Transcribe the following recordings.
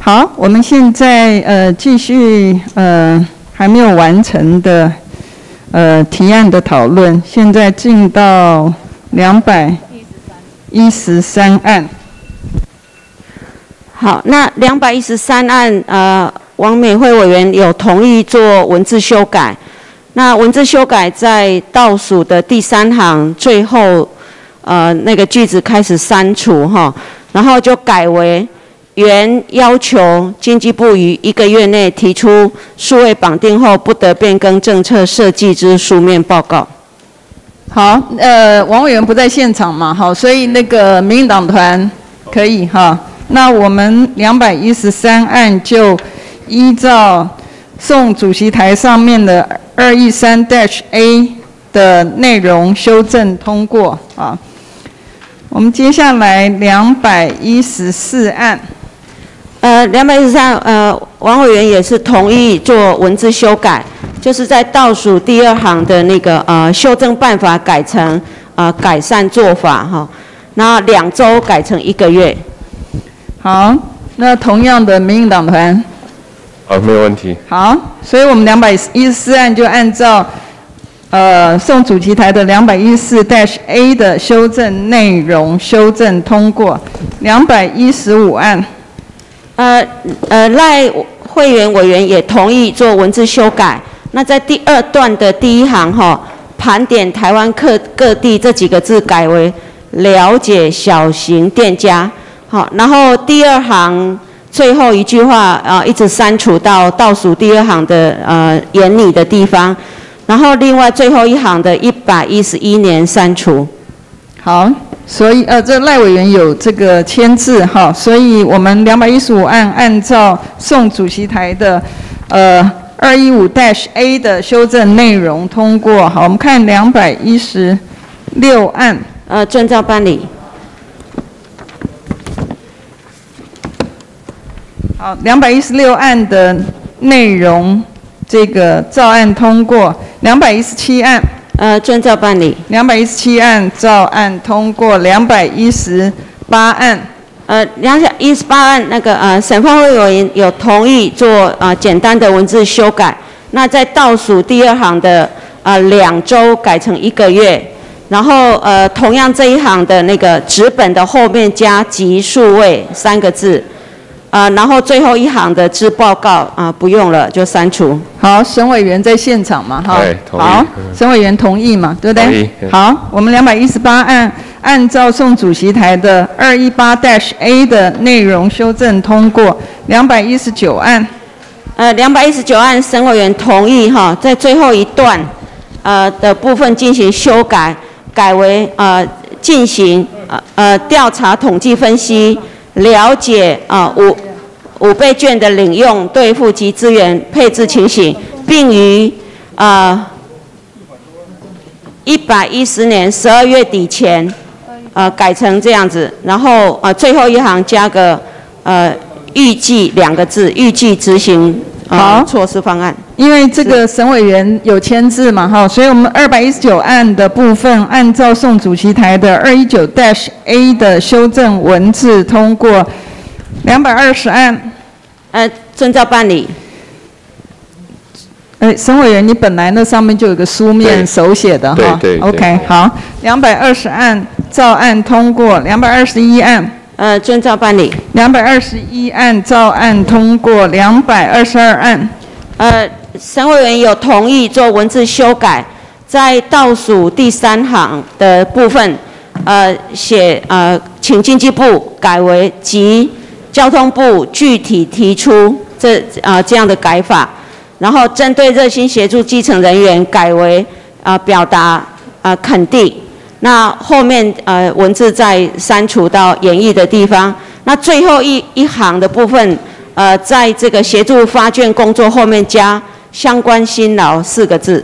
好，我们现在呃继续呃还没有完成的呃提案的讨论，现在进到两百一十三案。好，那两百一十三案，呃，王美惠委员有同意做文字修改。那文字修改在倒数的第三行最后，呃，那个句子开始删除哈，然后就改为原要求经济部于一个月内提出数位绑定后不得变更政策设计之书面报告。好，呃，王委员不在现场嘛，好，所以那个民进党团可以哈。那我们两百一十三案就依照送主席台上面的二一三 dash A 的内容修正通过啊。我们接下来两百一十四案，呃，两百一十三，呃，王委员也是同意做文字修改，就是在倒数第二行的那个呃修正办法改成呃改善做法哈，那两周改成一个月。好，那同样的民进党团，好，没有问题。好，所以我们两百一十四案就按照，呃，送主席台的两百一十四 dash A 的修正内容修正通过。两百一十五案，呃呃，赖会员委员也同意做文字修改。那在第二段的第一行哈，盘点台湾各各地这几个字改为了解小型店家。好，然后第二行最后一句话啊，一直删除到倒数第二行的呃眼里的地方，然后另外最后一行的一百一十一年删除。好，所以呃，这赖委员有这个签字哈，所以我们两百一十五案按照送主席台的呃二一五 dash A 的修正内容通过。好，我们看两百一十六案，呃，遵照办理。好，两百一十六案的内容，这个照案通过。两百一十七案，呃，遵照办理。两百一十七案照案通过。两百一十八案，呃，两百一十八案那个呃，审判会委员有同意做呃简单的文字修改。那在倒数第二行的呃两周改成一个月，然后呃同样这一行的那个纸本的后面加级数位三个字。啊，然后最后一行的字报告啊，不用了，就删除。好，沈委员在现场嘛，哈。好，沈委员同意嘛，对不对？同意。好，我们两百一十八案按照送主席台的二一八 dash A 的内容修正通过。两百一十九案，呃，两百一十九案沈委员同意哈，在最后一段呃的部分进行修改，改为呃进行呃呃调查统计分析。了解啊五五倍券的领用兑付及资源配置情形，并于啊一百一十年十二月底前，呃改成这样子，然后啊最后一行加个呃预计两个字，预计执行好措施方案。因为这个省委员有签字嘛，哈，所以我们二百一十九案的部分，按照宋主席台的二一九 dash A 的修正文字通过。两百二十案，呃，遵照办理。哎，省委员，你本来那上面就有个书面手写的哈。对对。OK，好，两百二十案照案通过。两百二十一案，呃，遵照办理。两百二十一案照案通过。两百二十二案，呃。省委员有同意做文字修改，在倒数第三行的部分，呃，写呃，请经济部改为及交通部具体提出这啊这样的改法，然后针对热心协助基层人员改为啊表达啊肯定，那后面呃文字再删除到演绎的地方，那最后一一行的部分，呃，在这个协助发卷工作后面加。相关辛劳四个字，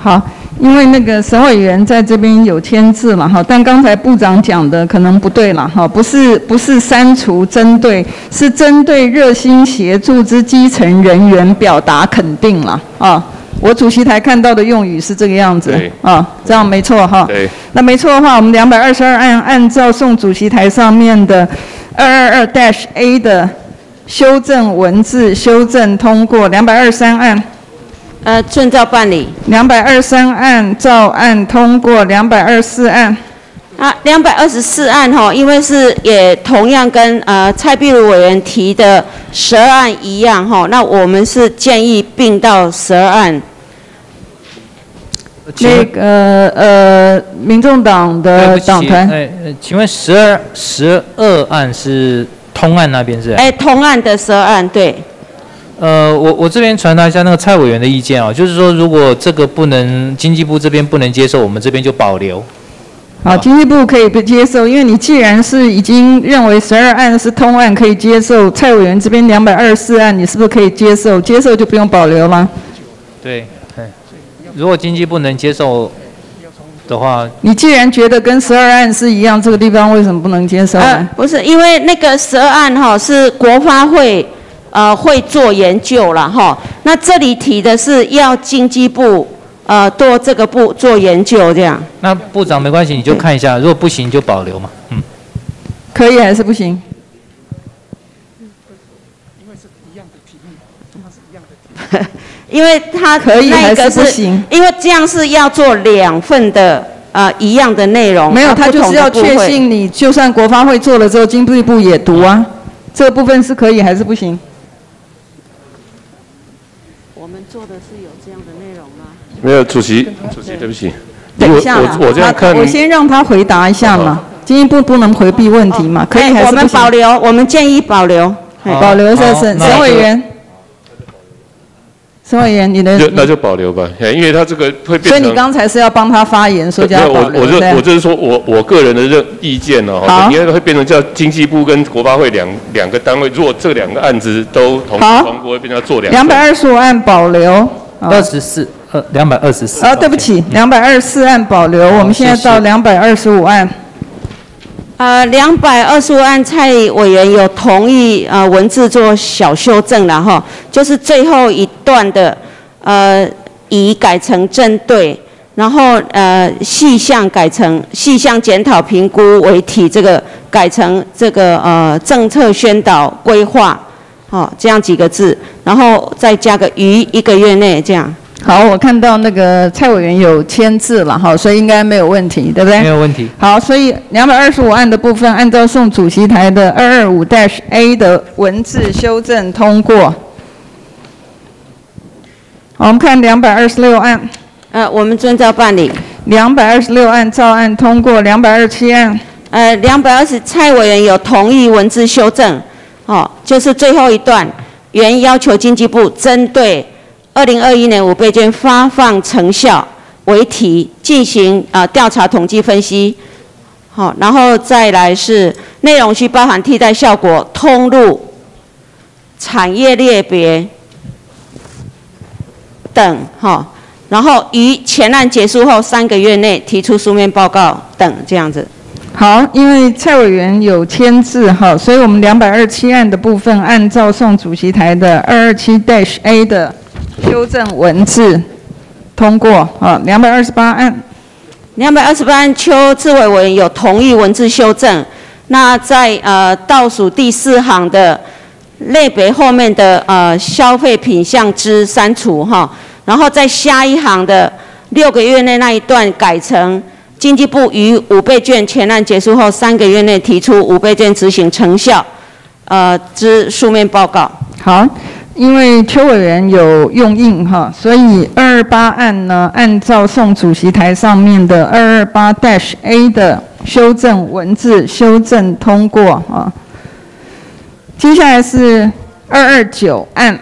好，因为那个省委员在这边有签字嘛，哈，但刚才部长讲的可能不对了，哈，不是不是删除针对，是针对热心协助之基层人员表达肯定了，啊，我主席台看到的用语是这个样子，啊，这样没错哈，对，那没错的话，我们两百二十二案按照送主席台上面的二二二 dash A 的修正文字修正通过。两百二十三案，呃，遵照办理。两百二十三案照案通过。两百二十四案，啊，两百二十四案哈，因为是也同样跟呃蔡碧如委员提的十二案一样哈，那我们是建议并到十二案。那个呃，民众党的党团，哎，呃请问十二十二案是通案那边是？哎，通案的十二案，对。呃，我我这边传达一下那个蔡委员的意见啊，就是说如果这个不能经济部这边不能接受，我们这边就保留。好，经济部可以不接受，因为你既然是已经认为十二案是通案可以接受，蔡委员这边两百二十四案，你是不是可以接受？接受就不用保留吗。对，哎，如果经济部能接受的话，你既然觉得跟十二案是一样，这个地方为什么不能接受呃呢？，不是，因为那个十二案哈是国发会呃会做研究了哈，那这里提的是要经济部呃多这个部做研究这样。那部长没关系，你就看一下，如果不行就保留嘛。嗯，可以还是不行？因为他可以还那个是不行因为这样是要做两份的呃一样的内容，没有，啊他就是要确。信你，就算国发会做了之后，经济部也读啊，这个部分是可以还是不行？我们做的是有？没有，主席，主席，对不起。等一下啦我我我这样看，我先让他回答一下嘛。经济部不能回避问题嘛？可以哎我们？保留，我们建议保留。哎保留是沈沈委员，沈委员，你的，那就保留吧，因为他这个会变成。所以你刚才是要帮他发言，说叫我我就我就是说我我个人的认意见哦，好应该会变成叫经济部跟国发会两两个单位，如果这两个案子都同时好通过，会变成做两。两百二十五案保留。啊二十四，呃，两百二十四。啊，对不起，两百二十四案保留，我们现在到两百二十五案。呃，两百二十五案蔡委员有同意呃文字做小修正了哈，就是最后一段的呃以改成正对，然后呃细项改成细项检讨评估为体，这个改成这个呃政策宣导规划，哦这样几个字，然后再加个于一个月内这样。好，我看到那个蔡委员有签字了哈，所以应该没有问题，对不对？没有问题。好，所以两百二十五案的部分，按照送主席台的二二五 A 的文字修正通过。好，我们看两百二十六案，呃，我们遵照办理。两百二十六案照案通过，两百二十七案，呃，两百二十蔡委员有同意文字修正，哦，就是最后一段，原要求经济部针对二零二一年五倍券发放成效为题进行啊调查统计分析，好、然后再来是内容需包含替代效果、通路、产业类别等，哈、然后于前案结束后三个月内提出书面报告等这样子。好，因为蔡委员有签字哈，所以我们两百二七案的部分，按照送主席台的二二七 dha 的修正文字通过啊。两百二十八案，两百二十八案邱志伟委员有同意文字修正，那在呃倒数第四行的类别后面的呃消费品项之删除哈，然后在下一行的六个月内那一段改成经济部于五倍券前案结束后三个月内提出五倍券执行成效呃之书面报告。好，因为邱委员有用印哈，所以二二八案呢，按照送主席台上面的二二八 dash A 的修正文字修正通过啊。接下来是二二九案，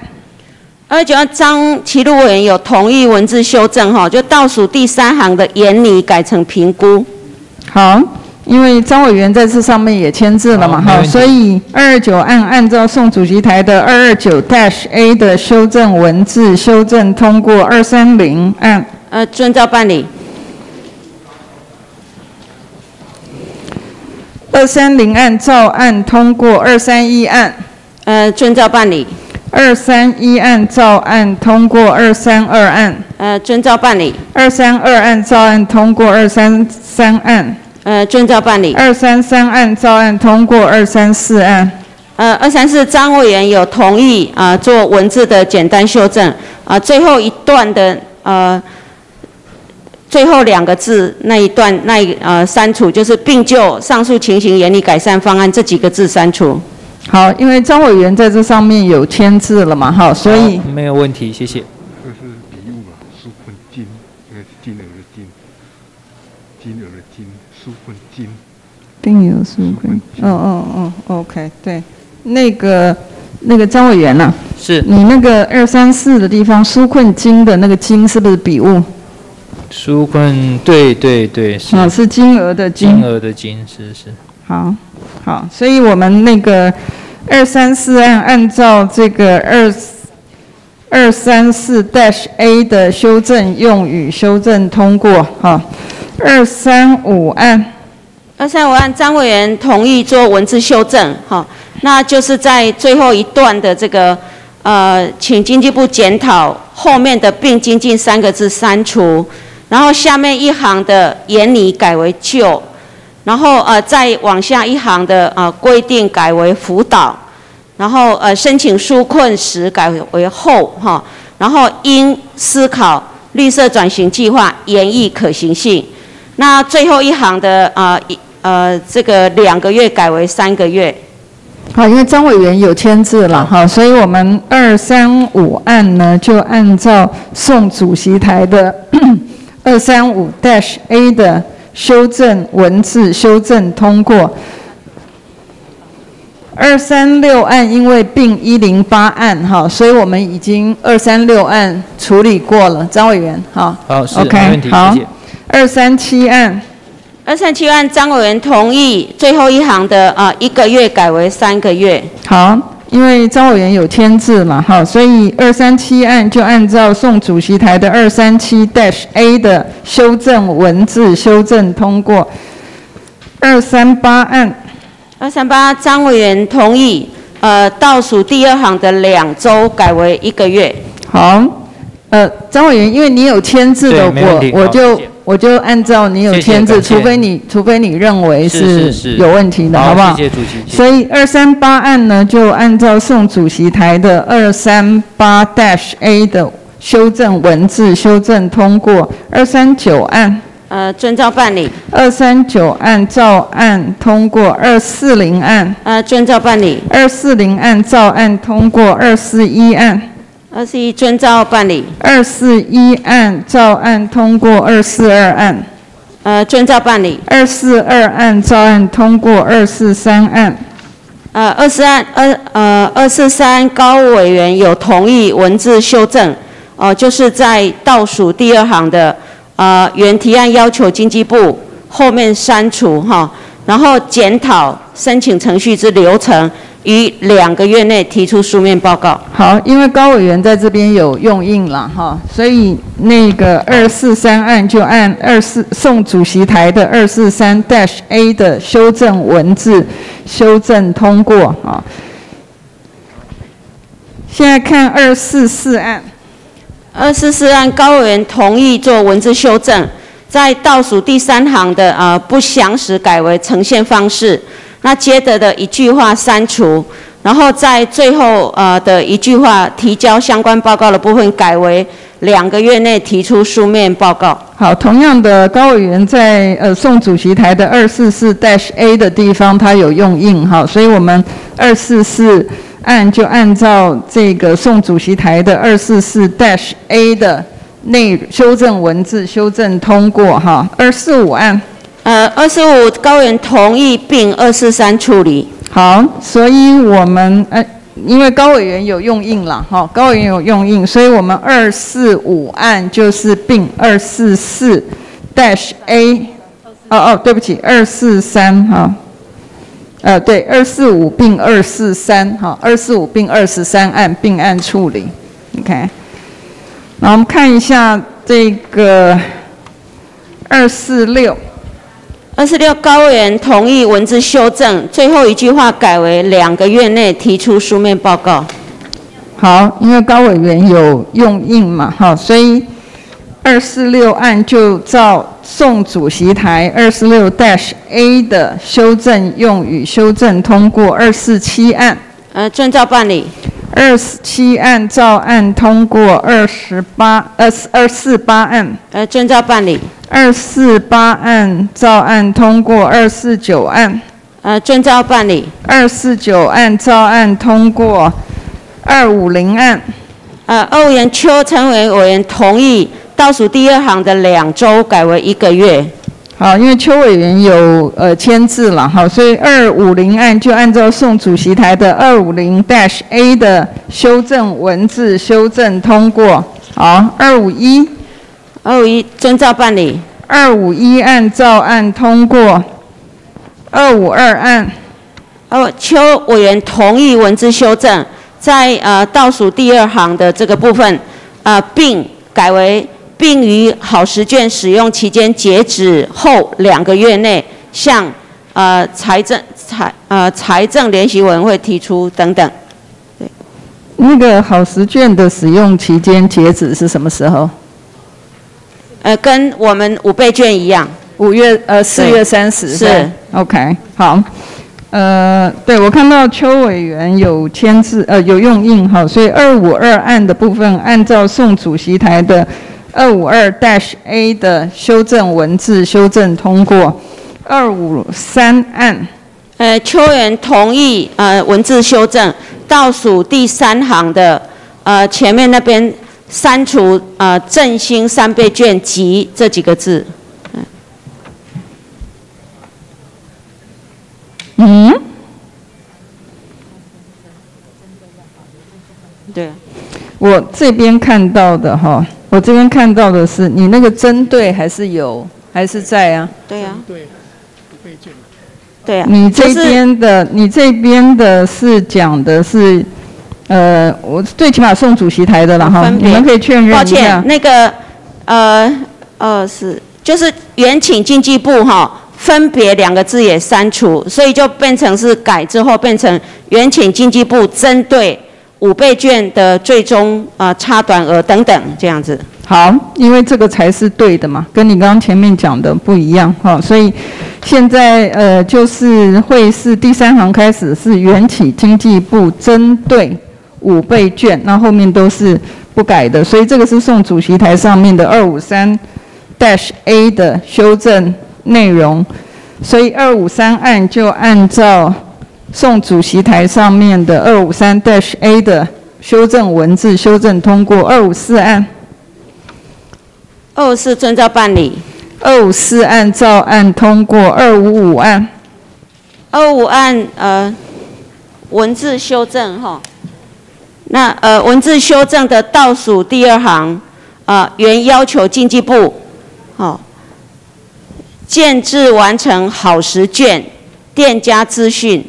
二二九案张齐路委员有同意文字修正哈，就倒数第三行的研拟改成评估。好，因为张委员在这上面也签字了嘛哈，所以二二九案按照宋主席台的二二九 A 的修正文字修正通过，二三零案。呃，遵照办理。二三零案照案通过，二三一案，呃，遵照办理。二三一案照案通过，二三二案，呃，遵照办理。二三二案照案通过，二三三案，呃，遵照办理。二三三案照案通过，二三四案，呃，二三四张委员有同意啊、做文字的简单修正啊、最后一段的呃最后两个字那一段那一呃删除，就是并就上述情形严厉改善方案这几个字删除。好，因为张委员在这上面有签字了嘛，哈，所以没有问题，谢谢。这是比喻嘛，书分金，应该是金额的金，金额的金，书分金。并有书分嗯嗯嗯，OK，对，那个那个张委员呐、是你那个二三四的地方纾困金的那个金是不是笔误？纾困，对对对，是啊，是金额的金。金额的金，是是。好，好，所以我们那个二三四案按照这个二二三四 dash A 的修正用语修正通过，哈。二三五案，二三五案张委员同意做文字修正，哈，那就是在最后一段的这个呃，请经济部检讨后面的并精进三个字删除，然后下面一行的严拟改为就，然后呃再往下一行的呃规定改为辅导，然后呃申请纾困时改为后哈，然后应思考绿色转型计划研议可行性。那最后一行的啊一呃这个两个月改为三个月。好，因为张委员有签字了，哈，所以我们二三五案呢就按照宋主席台的 二三五 dash A 的修正文字修正通过。二三六案因为并一零八案哈，所以我们已经二三六案处理过了。张委员，哈好，是没，OK，问题，好谢谢。。二三七案，二三七案张委员同意最后一行的啊一个月改为三个月。好，因为张委员有签字嘛，哈，所以二三七案就按照宋主席台的二三七 dash A 的修正文字修正通过。二三八案，二三八张委员同意呃倒数第二行的两周改为一个月。好，呃，张委员，因为你有签字的，我我就谢谢我就按照你有签字，除非你除非你认为是有问题的，好好不好？谢谢主席谢谢所以二三八案呢，就按照宋主席台的二三八 dash A 的修正文字修正通过。二三九案，呃，遵照办理。二三九案照案通过。二四零案，呃，遵照办理。二四零案照案通过。二四一案，二十一遵照办理。二四一案照案通过。二四二案，呃，遵照办理。二四二案照案通过。二四三案，呃，二四案二呃二四三高委员有同意文字修正，哦、就是在倒数第二行的呃原提案要求经济部后面删除哈，然后检讨申请程序之流程，于两个月内提出书面报告。好，因为高委员在这边有用印了哈，所以那个二四三案就按二四宋主席台的二四三 dash A 的修正文字修正通过啊。现在看二四四案，二四四案高委员同意做文字修正，在倒数第三行的呃不详实改为呈现方式，那接着的一句话删除，然后在最后呃的一句话提交相关报告的部分改为两个月内提出书面报告。好，同样的高委员在呃宋主席台的二四四 dash A 的地方，他有用印哈，所以我们二四四案就按照这个宋主席台的二四四 dash A 的内修正文字修正通过哈。二四五案，呃，二十五高委员同意并二四三处理。好，所以我们呃，因为高委员有用印了哈，高委员有用印，所以我们二四五案就是并二四四 dash A，哦哦，对不起，二四三哈，呃对，二四五并二四三哈，二四五并二十三案并案处理，OK。那我们看一下这个二四六。二十六高委员同意文字修正，最后一句话改为两个月内提出书面报告。好，因为高委员有用印嘛，哈，所以二四六案就照送主席台二四六 dash A 的修正用语修正通过。二四七案，呃，遵照办理。二四七案照案通过。二十八二二四八案，呃，遵照办理。二四八案照案通过。二四九案，呃，遵照办理。二四九案照案通过。二五零案，呃，二委员邱成为委员同意倒数第二行的两周改为一个月。好，因为邱委员有呃签字了，好，所以二五零案就按照送主席台的二五零 dash A 的修正文字修正通过。好，二五一，二五一遵照办理。二五一案照案通过。二五二案，哦，邱委员同意文字修正。在呃倒数第二行的这个部分，呃，并改为并于好时券使用期间截止后两个月内向呃财政财呃财政联席委员会提出等等。对，那个好时券的使用期间截止是什么时候？呃，跟我们五倍券一样，五月呃四月三十是。OK，好。呃，对，我看到邱委员有签字，呃，有用印哈，所以二五二案的部分，按照宋主席台的二五二 dash A 的修正文字修正通过。二五三案，呃，邱委员同意呃文字修正，倒数第三行的呃前面那边删除呃振兴三倍券及这几个字。嗯，对，我这边看到的哈，我这边看到的是你那个针对还是有还是在啊？对啊，对，不被卷。对呀，你这边的你这边的是讲的是，呃，我最起码送主席台的了哈，你们可以确认一下。抱歉，那个呃呃是就是原请经济部哈。分别两个字也删除，所以就变成是改之后变成原请经济部针对五倍券的最终啊差短额等等这样子。好，因为这个才是对的嘛，跟你刚刚前面讲的不一样哈，所以现在呃就是会是第三行开始是原起经济部针对五倍券，那后面都是不改的，所以这个是送主席台上面的二五三 dash A 的修正。内容，所以二五三案就按照送主席台上面的二五三 dash A 的修正文字修正通过。二五四案，二五四遵照办理。二五四案照案通过。二五五案，二五案呃文字修正哈，那呃文字修正的倒数第二行啊原要求经济部好。建制完成好时卷，店家资讯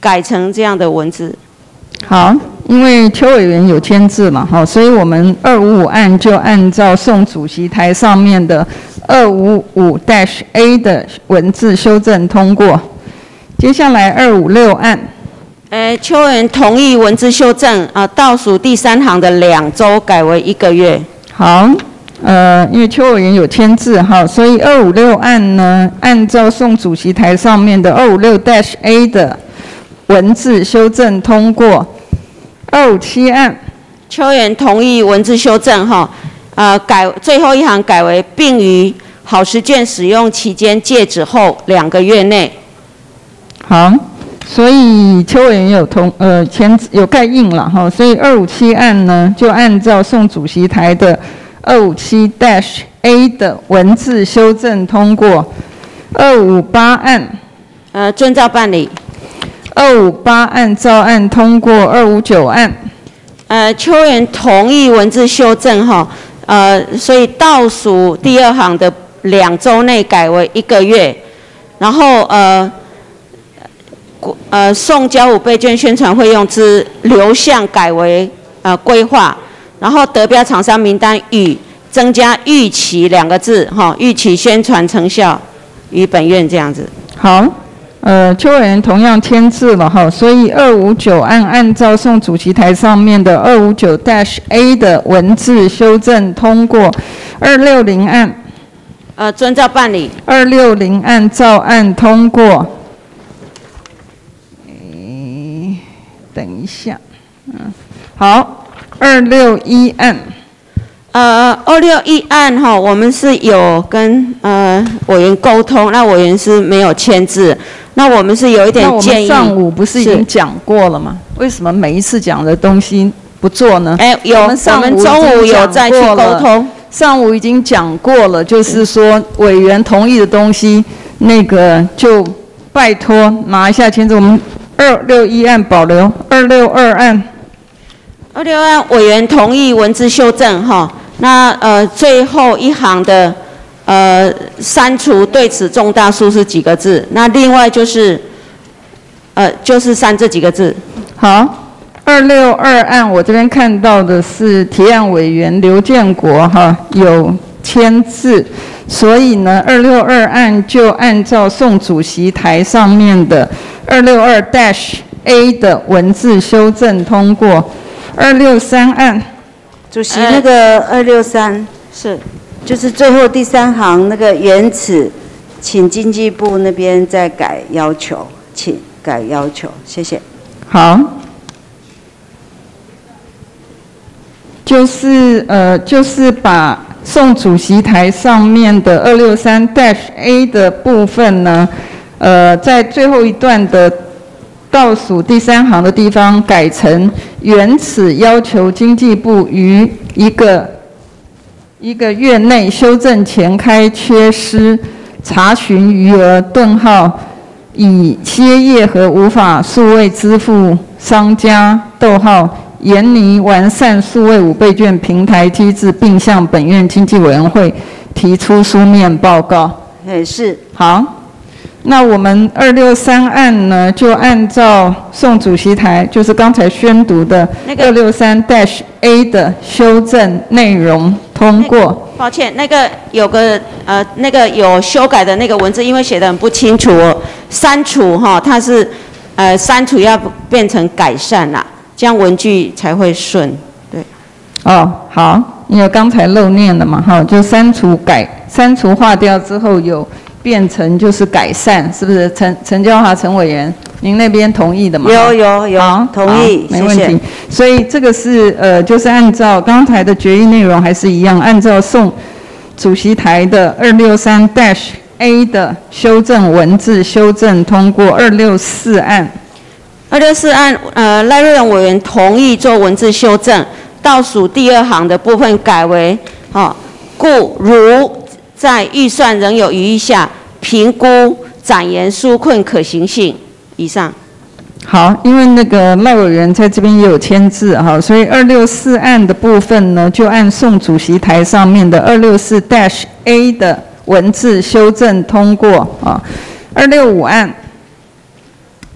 改成这样的文字。好，因为邱委员有签字嘛，好，所以我们二五五案就按照宋主席台上面的二五五 dash A 的文字修正通过。接下来二五六案，呃，邱委员同意文字修正啊，倒数第三行的两周改为一个月。好。呃，因为邱委员有签字哈，所以二五六案呢，按照送主席台上面的二五六 dash A 的文字修正通过。二五七案，邱委员同意文字修正哈，呃，改最后一行改为并于好时券使用期间截止后两个月内。好，所以邱委员有同呃签字有盖印了哈，所以二五七案呢就按照宋主席台的。二五七 dash A 的文字修正通过。二五八案，呃，遵照办理。二五八案照案通过。二五九案，呃，邱员同意文字修正哈，呃，所以倒数第二行的两周内改为一个月，然后呃，呃，送交五倍券宣传费用之流向改为呃规划。然后得标厂商名单与增加预期两个字，哈，预期宣传成效与本院这样子。好，呃，邱委员同样签字了哈，所以二五九案按照送主席台上面的二五九 dash A 的文字修正通过，二六零案，呃，遵照办理。二六零案照案通过。等一下，嗯，好，二六一案，呃，二六一案哈，我们是有跟呃委员沟通，那委员是没有签字，那我们是有一点建议。上午不是已经讲过了吗？为什么每一次讲的东西不做呢？哎，有，我们上午们中午有再去沟通。上午已经讲过了，就是说委员同意的东西，那个就拜托拿一下签字。我们二六一案保留，二六二案，二六案委员同意文字修正哈，那呃最后一行的呃删除对此重大疏失几个字，那另外就是呃就是删这几个字。好。二六二案，我这边看到的是提案委员刘建国哈有签字，所以呢，二六二案就按照宋主席台上面的二六二 dash A 的文字修正通过。二六三案，主席，呃那个二六三是，就是最后第三行那个原此，请经济部那边再改要求，请改要求，谢谢。好，就是呃，就是把送主席台上面的二六三 dash A 的部分呢，呃，在最后一段的倒数第三行的地方改成原此要求经济部于一个一个月内修正前开缺失，查询余额顿号。以歇业和无法数位支付商家逗号严拟完善数位五倍券平台机制，并向本院经济委员会提出书面报告。哎，是好，那我们二六三案呢，就按照宋主席台，就是刚才宣读的那个二六三 dash A 的修正内容通过。抱歉，那个有个呃那个有修改的那个文字，因为写的很不清楚哦，删除哈，它是呃删除要变成改善啦，这样文句才会顺。对，哦，好，因为刚才漏念了嘛，哈，就删除改删除划掉之后有变成就是改善，是不是？陈陈娇华陈委员，您那边同意的吗？有有有，同意没问题。所以这个是呃，就是按照刚才的决议内容还是一样，按照送主席台的二六三 dash A 的修正文字修正通过二六四案。二六四案呃赖瑞荣委员同意做文字修正，倒数第二行的部分改为哦，故如在预算仍有余裕下，评估展延纾困可行性。以上。好，因为那个赖委员在这边也有签字哈，所以二六四案的部分呢，就按送主席台上面的二六四 dash A 的文字修正通过啊。二六五案，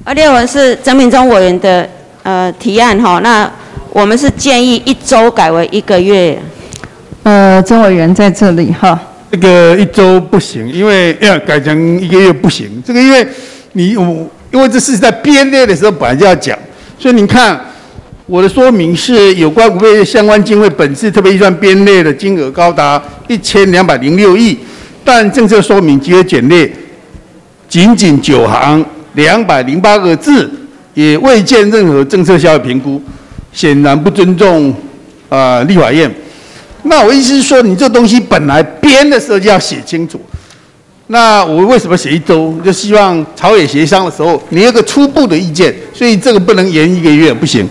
二六文是曾明忠委员的呃提案哈，那我们是建议一周改为一个月。呃，曾委员在这里哈。这个一周不行，因为要改成一个月不行。这个因为你我因为这是在编列的时候本来就要讲，所以你看我的说明是有关五倍相关经费本次特别预算编列的金额高达一千两百零六亿，但政策说明极为简略，仅仅九行两百零八个字，也未见任何政策效益评估，显然不尊重、呃立法院。那我意思是说，你这东西本来编的时候就要写清楚。那我为什么写一周？就希望朝野协商的时候，你有个初步的意见，所以这个不能延一个月，不行。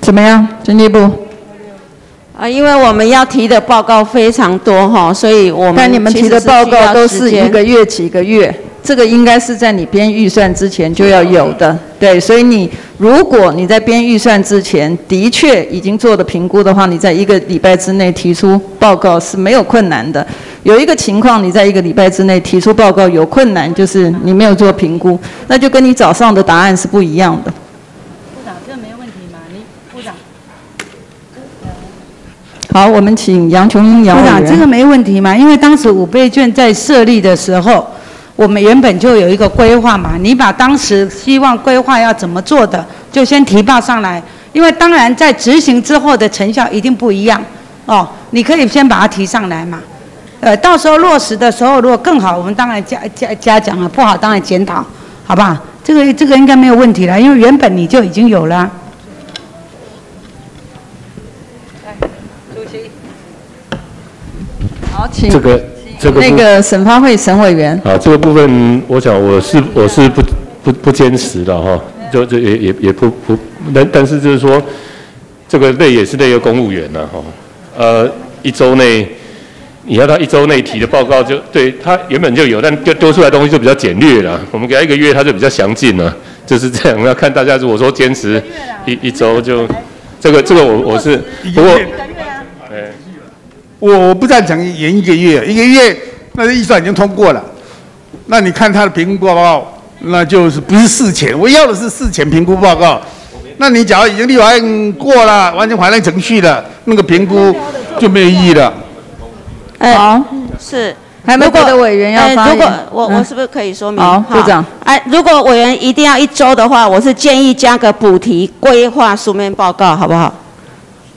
怎么样，经济部？啊，因为我们要提的报告非常多哈，所以我们但你们提的报告都是一个月几个月，这个应该是在你编预算之前就要有的，对，所以你如果你在编预算之前的确已经做了评估的话，你在一个礼拜之内提出报告是没有困难的。有一个情况，你在一个礼拜之内提出报告有困难，就是你没有做评估，那就跟你早上的答案是不一样的。好，我们请杨琼英杨，委员。这个没问题嘛？因为当时五倍券在设立的时候，我们原本就有一个规划嘛。你把当时希望规划要怎么做的，就先提报上来。因为当然在执行之后的成效一定不一样哦。你可以先把它提上来嘛。呃，到时候落实的时候，如果更好，我们当然加加嘉奖啊；不好，当然检讨，好不好？这个这个应该没有问题了，因为原本你就已经有了。好，请这个这个那个审发会审委员。啊，这个部分我想我是我是不不不坚持的哈，就就也也也不不，但但是就是说，这个类也是类个公务员呐哈，呃，一周内你要他一周内提的报告就对他原本就有，但丢丢出来的东西就比较简略了，我们给他一个月他就比较详尽了，就是这样。要看大家如果说坚持一一周就这个这个我我是不过。哎我我不赞成延一个月，一个月那预算已经通过了，那你看他的评估报告，那就是不是事前，我要的是事前评估报告。那你假如已经立法院过了，完成法律程序了，那个评估就没有意义了。好，是。还有没有别的委员要发如果我嗯我是不是可以说明？好部长。哎，如果委员一定要一周的话，我是建议加个补题规划书面报告，好不好？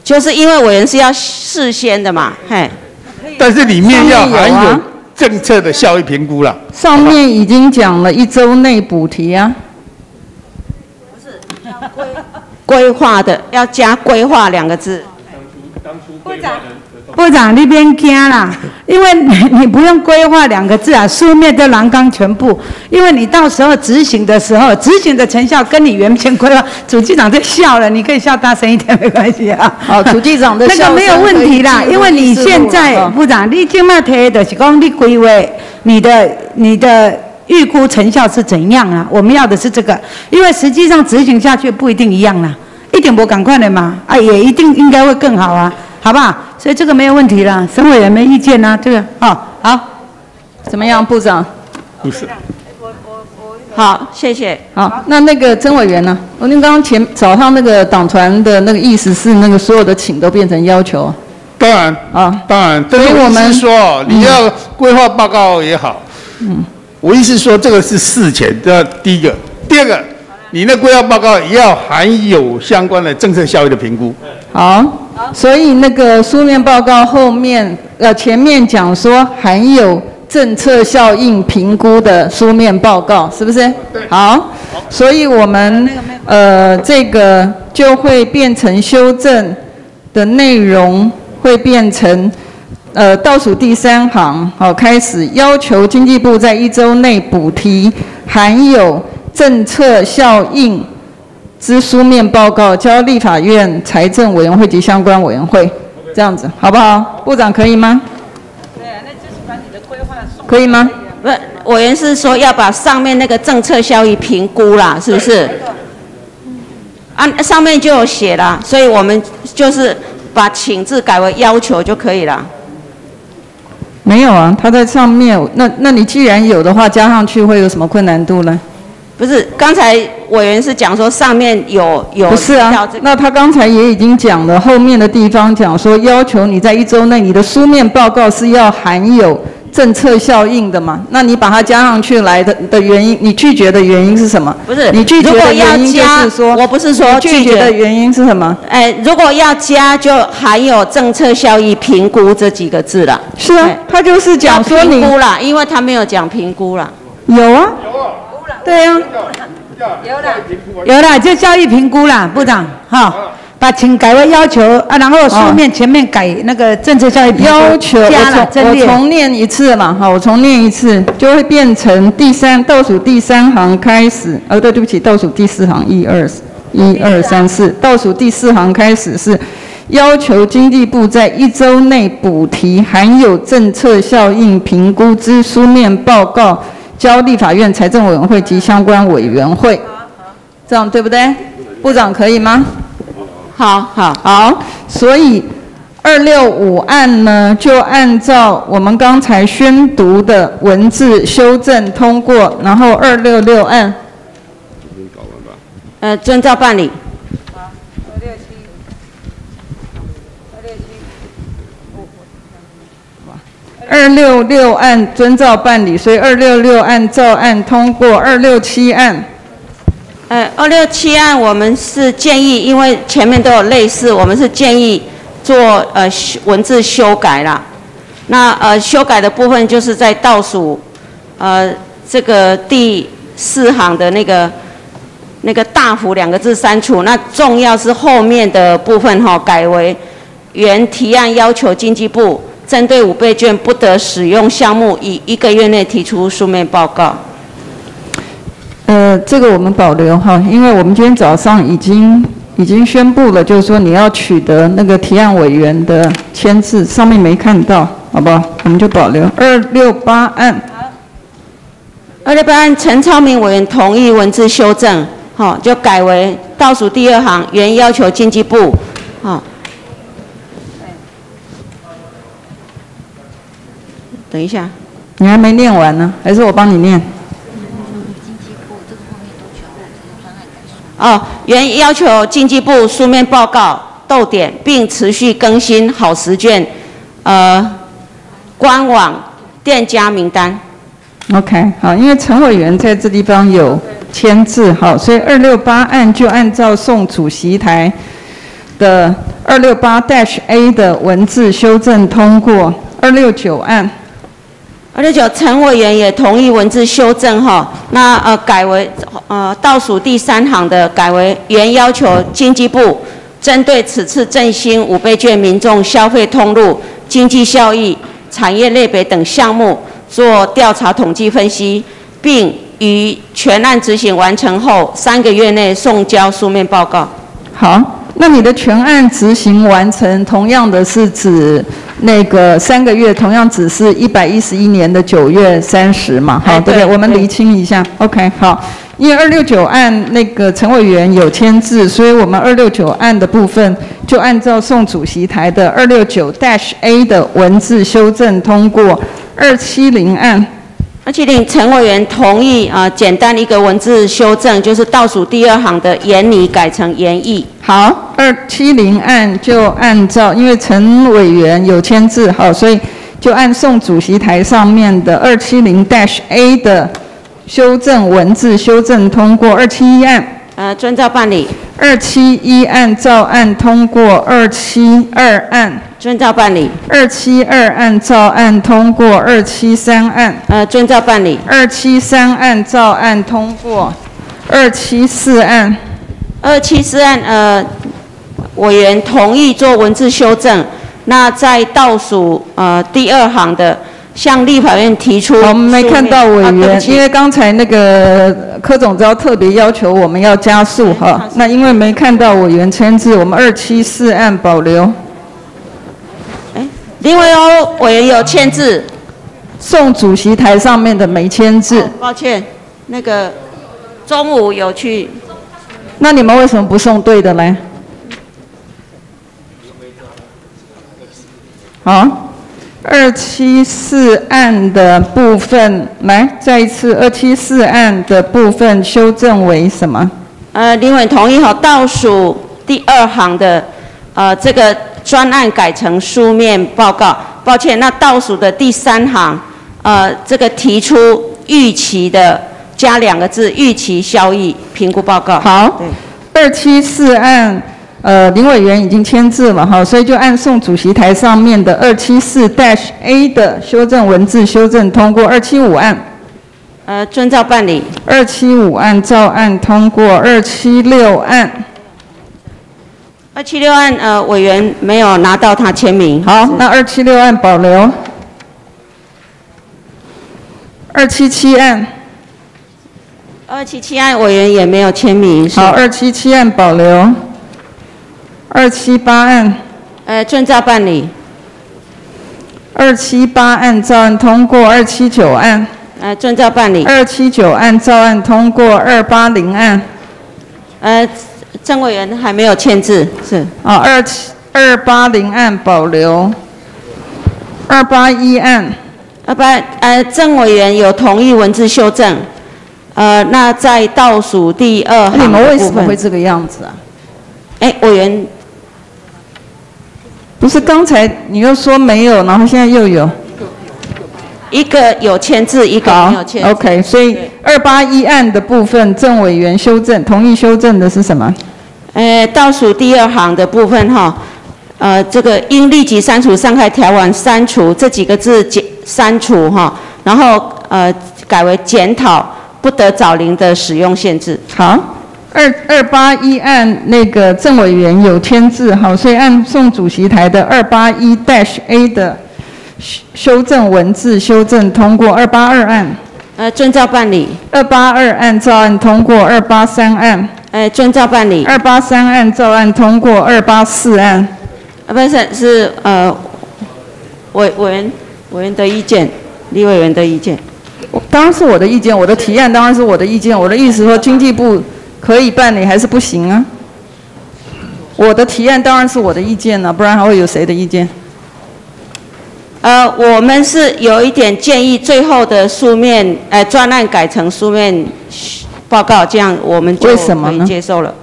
就是因为委员是要事先的嘛，嘿。但是里面要含有政策的效益评估了。上面已经讲了一周内补提啊。不是规规划的要加规划两个字。部长那边惊啦，因为你你不用规划两个字啊，书面就栏杆全部，因为你到时候执行的时候，执行的成效跟你原先规划，主机长在笑了，你可以笑大声一点，没关系啊。好，主机长的那个没有问题啦，因为你现在部长，你今麦提的是讲你规划你的你的预估成效是怎样啊？我们要的是这个，因为实际上执行下去不一定一样啦，一点不赶快的嘛，啊，也一定应该会更好啊，好不好？所以这个没有问题啦，省委也没意见啊，这个哦好，怎么样，部长？不是。好，谢谢。好，那那个曾委员呢？我您刚刚前早上那个党团的那个意思是，那个所有的请都变成要求。当然啊，当然，所以我们说，你要规划报告也好，嗯，我意思说这个是事前这第一个，第二个，你那规划报告也要含有相关的政策效益的评估。好，所以那个书面报告后面呃前面讲说含有政策效应评估的书面报告，是不是？好，所以我们呃这个就会变成修正的内容会变成。呃，倒数第三行，好，开始要求经济部在一周内补提含有政策效应之书面报告，交立法院财政委员会及相关委员会，这样子好不好？部长可以吗？对，那就是把你的规划可以吗？不是，委员是说要把上面那个政策效益评估啦，是不是？啊，上面就有写啦，所以我们就是把请字改为要求就可以了。没有啊，他在上面。那那你既然有的话，加上去会有什么困难度呢？不是，刚才委员是讲说上面有有不是啊，那他刚才也已经讲了，后面的地方讲说要求你在一周内你的书面报告是要含有政策效应的嘛？那你把它加上去来的的原因，你拒绝的原因是什么？不是你拒绝的原因就加是说，我不是说拒绝的原因是什么？哎，如果要加，就含有政策效益评估这几个字了。是啊，他就是讲说你评估啦，因为他没有讲评估啦。有啊，对啊，有了就教育评估啦，部长哈。把请改为要求啊，然后书面前面改那个政策效益评估要求我加了重我。重念一次嘛，哈，我重念一次，就会变成第三倒数第三行开始，哦，对，对不起，倒数第四行，一二一二三四，倒数第四行开始是要求经济部在一周内补提含有政策效应评估之书面报告，交立法院财政委员会及相关委员会，这样对不对？部长可以吗？好好好，所以二六五案呢，就按照我们刚才宣读的文字修正通过，然后二六六案，呃，遵照办理。二六六案遵照办理，所以二六六案照案通过。二六七案，呃，二六七案我们是建议，因为前面都有类似，我们是建议做呃文字修改啦。那呃修改的部分就是在倒数呃这个第四行的那个那个大幅两个字删除，那重要是后面的部分哈、改为原提案要求经济部针对五倍券不得使用项目，以一个月内提出书面报告。呃，这个我们保留哈，因为我们今天早上已经已经宣布了，就是说你要取得那个提案委员的签字，上面没看到，好不好？我们就保留。二六八案，二六八案陈超明委员同意文字修正，好、就改为倒数第二行原要求经济部，好、等一下，你还没念完呢，还是我帮你念？哦，原要求经济部书面报告逗点，并持续更新好时卷，呃，官网店家名单。OK，好，因为陈委员在这地方有签字，好，所以二六八案就按照送主席台的二六八 dash A 的文字修正通过。二六九案，二六九陈委员也同意文字修正哈，那呃改为呃倒数第三行的改为原要求经济部针对此次振兴五倍券民众消费通路、经济效益、产业类别等项目做调查统计分析，并于全案执行完成后三个月内送交书面报告。好，那你的全案执行完成，同样的是指那个三个月，同样只是一百一十一年的九月三十嘛，好，哎对不对？我们厘清一下，OK，好。因为二六九案那个陈委员有签字，所以我们二六九案的部分就按照宋主席台的二六九 dash A 的文字修正通过。二七零案，而且令陈委员同意啊、简单一个文字修正，就是倒数第二行的言拟改成言意。好，二七零案就按照，因为陈委员有签字，好，所以就按送主席台上面的二七零 dash A 的修正文字修正通过。二七一案，呃，遵照办理，二七一案照案通过。二七二案，遵照办理，二七二案照案通过。二七三案，呃，遵照办理，二七三案照案通过。二七四案，二七四案，呃，委员同意做文字修正。那在倒数呃第二行的，向立法院提出。我们没看到委员，因为刚才那个柯总召特别要求我们要加速哈，那因为没看到委员签字，我们二七四案保留。林维欧委员有签字，送主席台上面的没签字，哦抱歉，那个中午有去那你们为什么不送对的嘞？好，二七四案的部分，来再一次，二七四案的部分修正为什么？呃，林委同意哈，倒数第二行的呃这个专案改成书面报告。抱歉，那倒数的第三行，呃，这个提出预期的加两个字，预期效益评估报告。好，二七四案，呃，林委员已经签字了哈，所以就按送主席台上面的二七四 dash A 的修正文字修正通过。二七五案，呃，遵照办理。二七五案照案通过。二七六案，二七六案，呃，委员没有拿到他签名。好，那二七六案保留。二七七案，二七七案委员也没有签名。好，二七七案保留。二七八案，呃，正照办理。二七八案照案通过。二七九案，呃，正照办理。二七九案照案通过。二八零案，呃，郑委员还没有签字。是。啊，二七二八零案保留。二八一案，二八，呃，郑委员有同意文字修正，呃，那在倒数第二行你们为什么会这个样子啊？哎，委员，不是刚才你又说没有，然后现在又有。一个有签字，一个好没有签字。，OK，所以二八一案的部分，郑委员修正，同意修正的是什么？呃，倒数第二行的部分哈，呃，这个应立即删除上开条文删除这几个字减删除哈，然后呃改为检讨不得找零的使用限制。好，二二八一案那个郑委员有签字，好，所以按送主席台的二八一 dash A 的修修正文字修正通过，二八二案，呃，遵照办理，二八二案照案通过，二八三案，呃，遵照办理。二八三案照案通过，二八四案，啊，不是是呃委委员委员的意见，李委员的意见。当然是我的意见，我的提案当然是我的意见，我的意思说经济部可以办理还是不行啊？我的提案当然是我的意见了、不然还会有谁的意见？呃，我们是有一点建议，最后的书面呃专案改成书面报告，这样我们就可以接受了。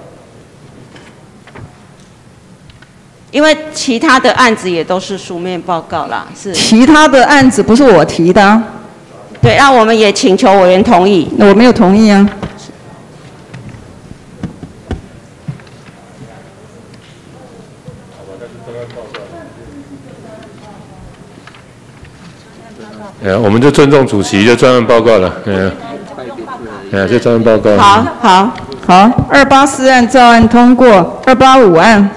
因为其他的案子也都是书面报告啦，是其他的案子不是我提的、啊，对，那我们也请求委员同意。那我没有同意啊。呃，我们就尊重主席的专案报告了，嗯，呃，这专案报告。好，好，好，二八四案照案通过，二八五案，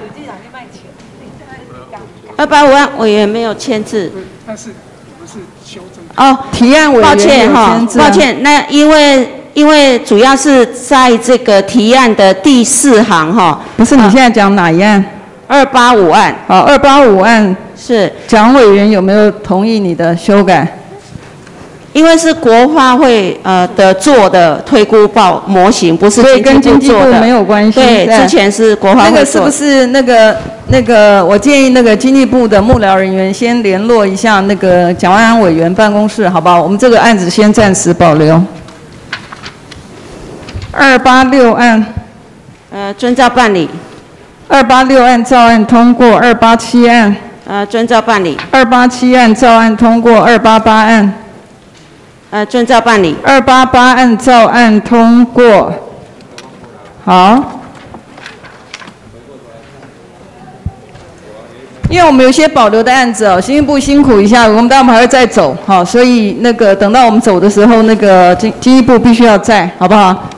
二八五案委员没有签字。但是不是修正？哦，提案委抱员有歉哈签，字、啊。抱。歉，那因为因为主要是在这个提案的第四行哈，不是你现在讲哪一案？二八五案好，二八五案，是蒋委员有没有同意你的修改？因为是国发会呃的做的推估报模型，不是跟经济部做的没有关系。对，之前是国发会那。个是不是那个那个？我建议那个经济部的幕僚人员先联络一下那个蒋万安委员办公室，好不好？我们这个案子先暂时保留。二八六案，呃，遵照办理。二八六案照案通过，二八七案，呃，遵照办理。二八七案照案通过，二八八案，呃，遵照办理。二八八案照案通过。好。因为我们有些保留的案子哦，行政部辛苦一下，我们待会还会再走，好，所以那个等到我们走的时候，那个经经济部必须要在，好不好？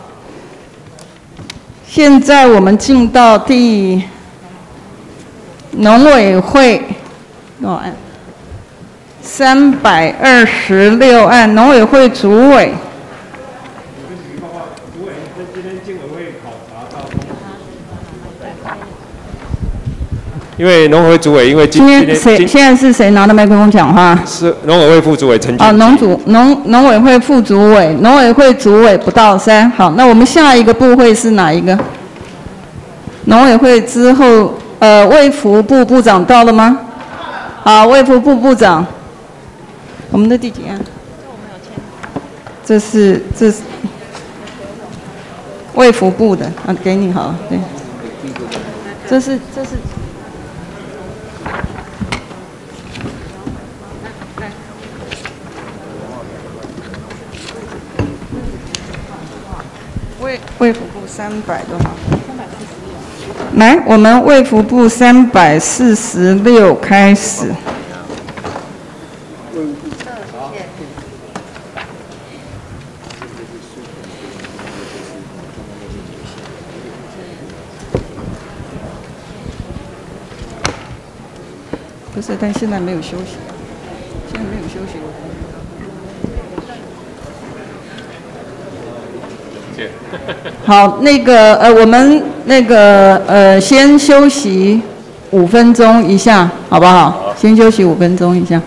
现在我们进到第农委会案？三百二十六案，农委会主委。因为农委会主委，因为今今天谁？现在是谁拿着麦克风讲话？是农委会副主委陈俊啊，农主农农委会副主委，农委会主委不到三。好，那我们下一个部会是哪一个？农委会之后，呃，卫福部部长到了吗？好，卫福部部长，我们的第几案？这是这是卫福部的啊，给你好了，对。这是这是。卫卫福部三百多少？来，我们卫福部三百四十六开始。不是，但现在没有休息，现在没有休息。好，那个呃，我们那个呃，先休息五分钟一下，好不好？先休息五分钟一下。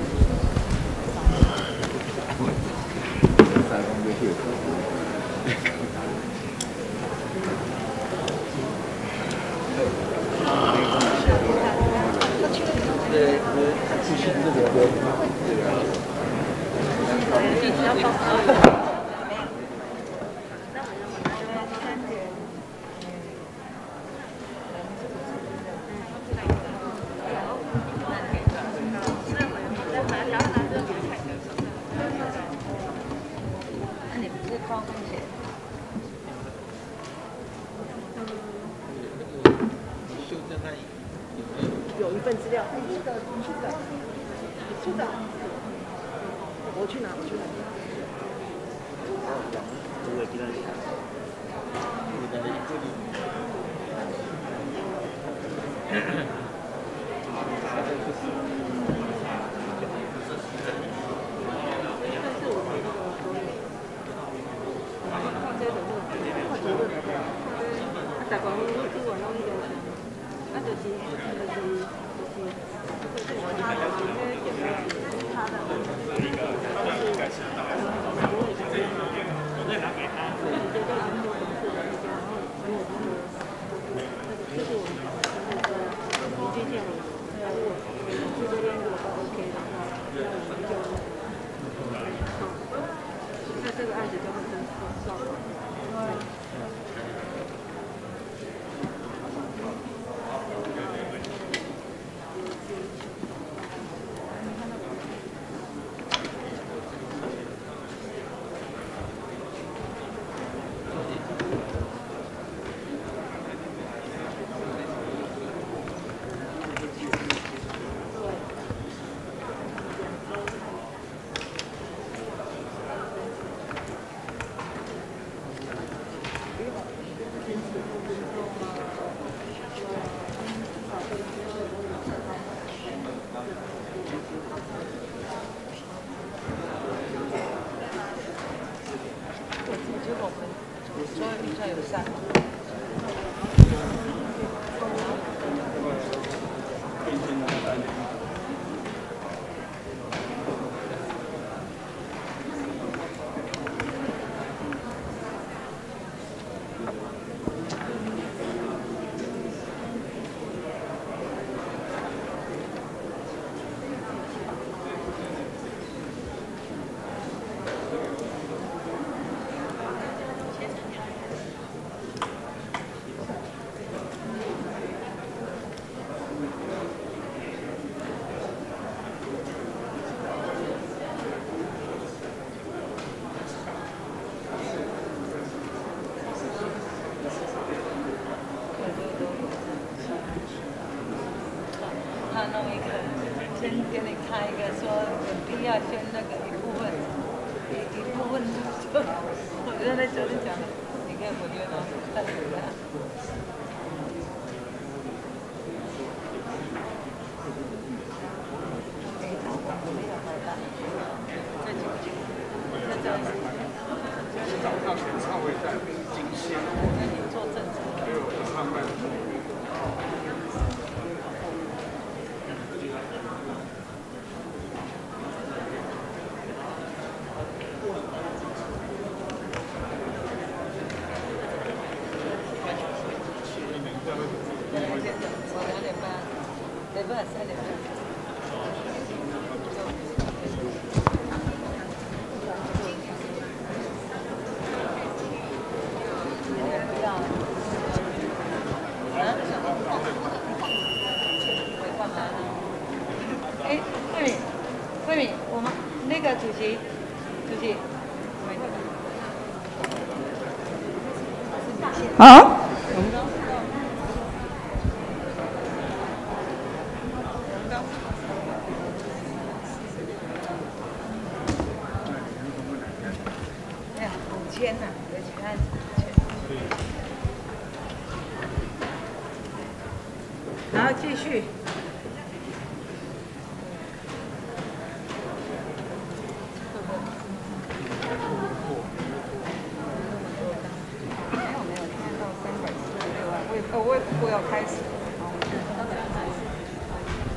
huh?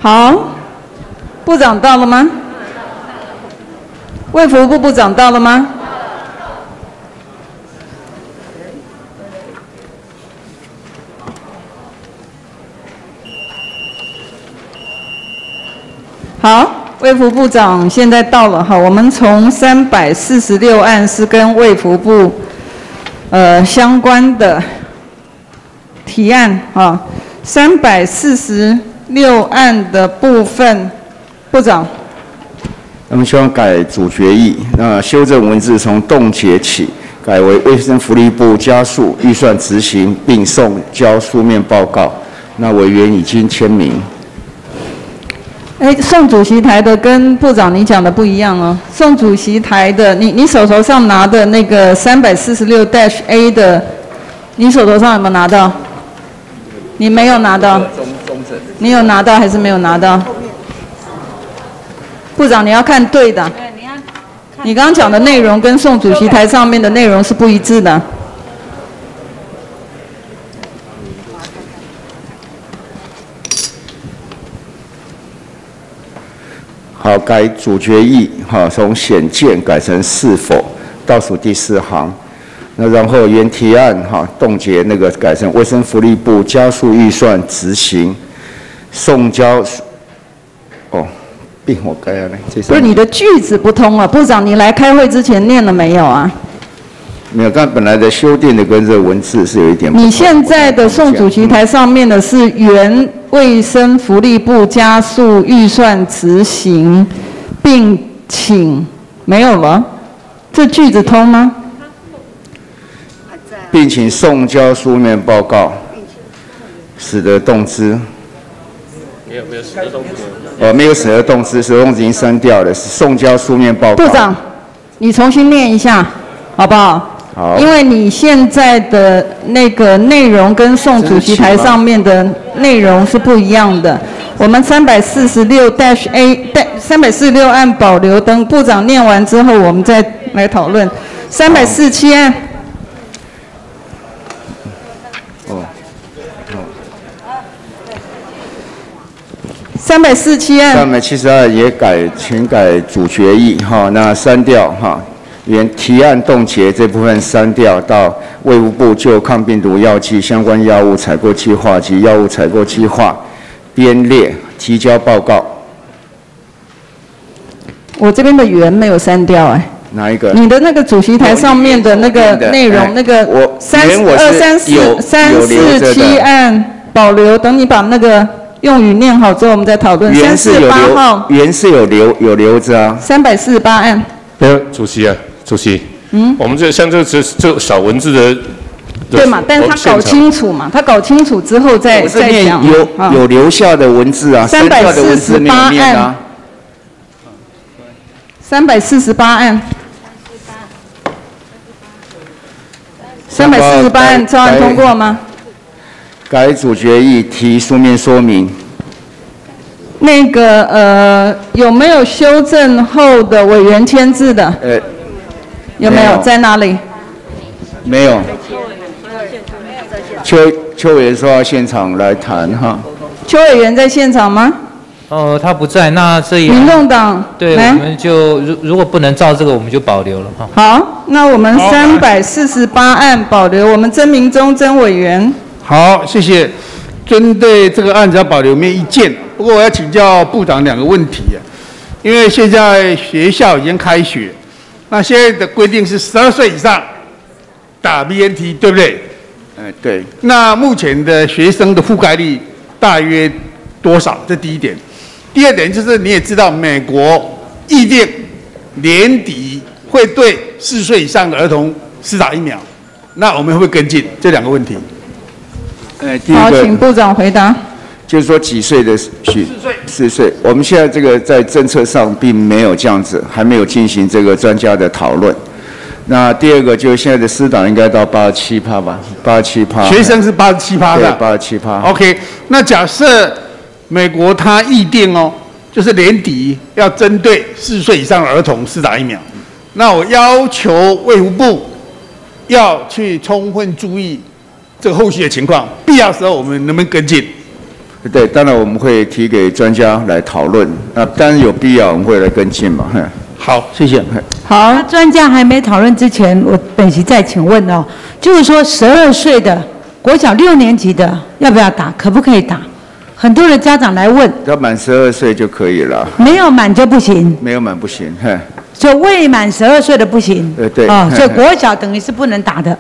好部长到了吗？卫福部部长到了吗？好卫福部长现在到了哈我们从三百四十六案是跟卫福部呃相关的提案啊三百四十六案的部分。部长。那们希望改主决议那修正文字从冻结起改为卫生福利部加速预算执行并送交书面报告那委员已经签名。哎宋主席台的跟部长你讲的不一样哦。宋主席台的你你手头上拿的那个三百四十六 dasha 的你手头上有没有拿到？你没有拿到。你有拿到还是没有拿到？部长，你要看对的。你刚刚讲的内容跟宋主席台上面的内容是不一致的。好，改主决议，哈，从显见改成是否，倒数第四行。那然后原提案，哈，冻结那个改成卫生福利部加速预算执行，送交。哦，并我该了，这不是你的句子不通啊，部长，你来开会之前念了没有啊？没有，刚本来的修订的跟这个文字是有一点。你现在的宋主席台上面的是原卫生福利部加速预算执行，并请没有了，这句子通吗？并请送交书面报告，使得动资。没有没有使得动词。哦，没有使得动资，使得动资已经删掉了，是送交书面报告。部长，你重新念一下，好不好？好，因为你现在的那个内容跟送主席台上面的内容是不一样的。我们三百四十六 dash A 三百四十六案保留，等部长念完之后，我们再来讨论。三百四十七案。三百四十七案。三百七十二也改，请改主决议哈，那删掉哈。原提案冻结这部分删掉，到卫务部就抗病毒药剂相关药物采购计划及药物采购计划编列提交报告。我这边的原没有删掉哎。哪一个？你的那个主席台上面的那个内容，那个三二三四三四七案保留，等你把那个用语念好之后，我们再讨论。原是有留，原是有留有留着啊。三百四十八案。没有，主席啊。主席，嗯，我们这像这这这小文字的，对嘛？但是他搞清楚嘛，他搞清楚之后再再讲有有留下的文字啊，三百四十八案，三百四十八案，三百四十八案照案通过吗？改组决议提书面说明。那个呃，有没有修正后的委员签字的？呃。有没有在哪里？没有。邱邱委员说要现场来谈哈。邱委员在现场吗？哦，他不在，那这一。民众党。对，我们就如如果不能照这个，我们就保留了哈。好，那我们三百四十八案保留，我们曾明忠曾委员。好，谢谢。针对这个案子要保留没意见，不过我要请教部长两个问题啊，因为现在学校已经开学。那现在的规定是十二岁以上打 BNT，对不对？嗯，对。那目前的学生的覆盖率大约多少？这第一点。第二点就是你也知道，美国预定年底会对四岁以上的儿童施打疫苗，那我们会不会跟进这两个问题？呃，好，请部长回答。就是说几岁的许四岁，四岁。我们现在这个在政策上并没有这样子，还没有进行这个专家的讨论。那第二个就是现在的师长应该到八十七趴吧，八十七趴。学生是八十七趴的，八十七趴。OK，那假设美国他预定哦，就是年底要针对四岁以上的儿童施打疫苗，那我要求卫福部要去充分注意这个后续的情况，必要时候我们能不能跟进？对，当然我们会提给专家来讨论。那当然有必要，我们会来跟进嘛。好，谢谢。好，专家还没讨论之前，我本席再请问哦，就是说十二岁的国小六年级的要不要打？可不可以打？很多的家长来问。要满十二岁就可以了。没有满就不行。没有满不行。所以未满十二岁的不行。对对。啊，所以国小等于是不能打的。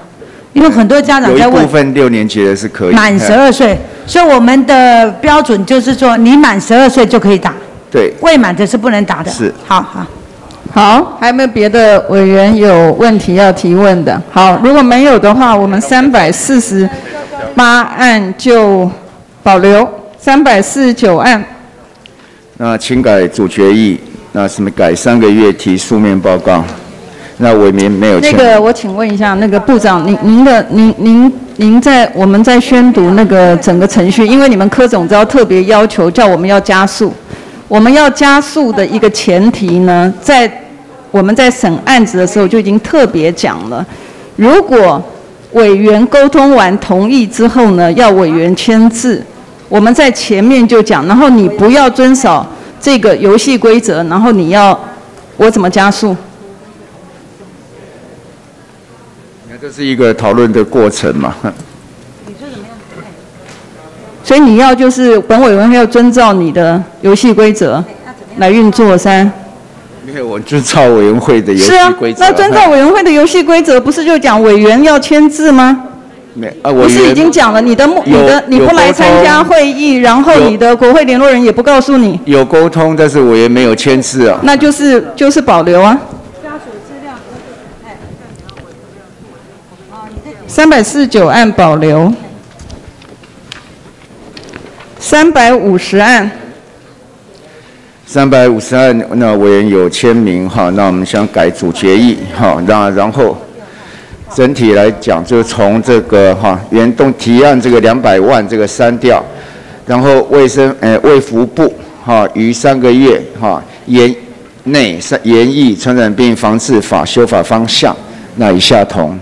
因为很多家长在问，部分六年级的是可以满十二岁，所以我们的标准就是说，你满十二岁就可以打，对，未满的是不能打的。是，好好。好，还有没有别的委员有问题要提问的？好，如果没有的话，我们三百四十八案就保留，三百四十九案。那请改主决议，那什么改三个月提书面报告，那委民没有签。那个，我请问一下，那个部长，您您的您您您在我们在宣读那个整个程序，因为你们科总招特别要求叫我们要加速，我们要加速的一个前提呢，在我们在审案子的时候就已经特别讲了，如果委员沟通完同意之后呢，要委员签字。我们在前面就讲，然后你不要遵守这个游戏规则，然后你要我怎么加速？你看，这是一个讨论的过程嘛。所以你要就是本委员会要遵照你的游戏规则来运作噻。没有，我遵照委员会的游戏规则。是啊，那遵照委员会的游戏规则，不是就讲委员要签字吗？没啊，不是已经讲了，你的目、你的你不来参加会议，然后你的国会联络人也不告诉你。有沟通，但是我也没有签字啊。那就是就是保留啊。家属资料，三百四十九案保留，三百五十案。三百五十案，那委员有签名哈，那我们想改主决议哈，那然后。整体来讲，就从这个哈原动提案这个两百万这个删掉，然后卫生呃卫福部哈于三个月哈研内研议传染病防治法修法方向，那以下同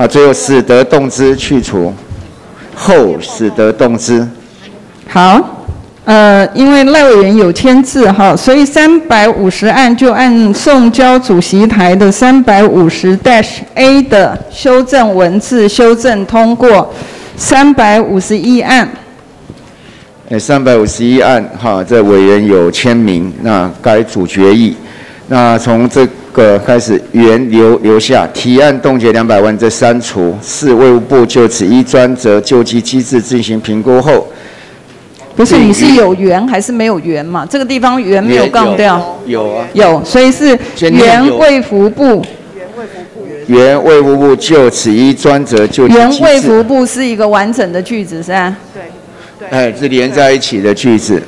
啊最后使得动之去除后使得动之好。呃，因为赖委员有签字哈，所以三百五十案就按送交主席台的三百五十 dash A 的修正文字修正通过。三百五十一案，呃，三百五十一案哈，这委员有签名，那该主决议，那从这个开始原留留下提案冻结两百万，再删除。四，卫务部就此依专责救济机制进行评估后。不是你是有缘还是没有缘嘛？这个地方缘没有杠掉。有啊。有，所以是原卫福部。原卫福部就此依专责就。原卫福部是一个完整的句子是吧？对。对。哎，是连在一起的句子。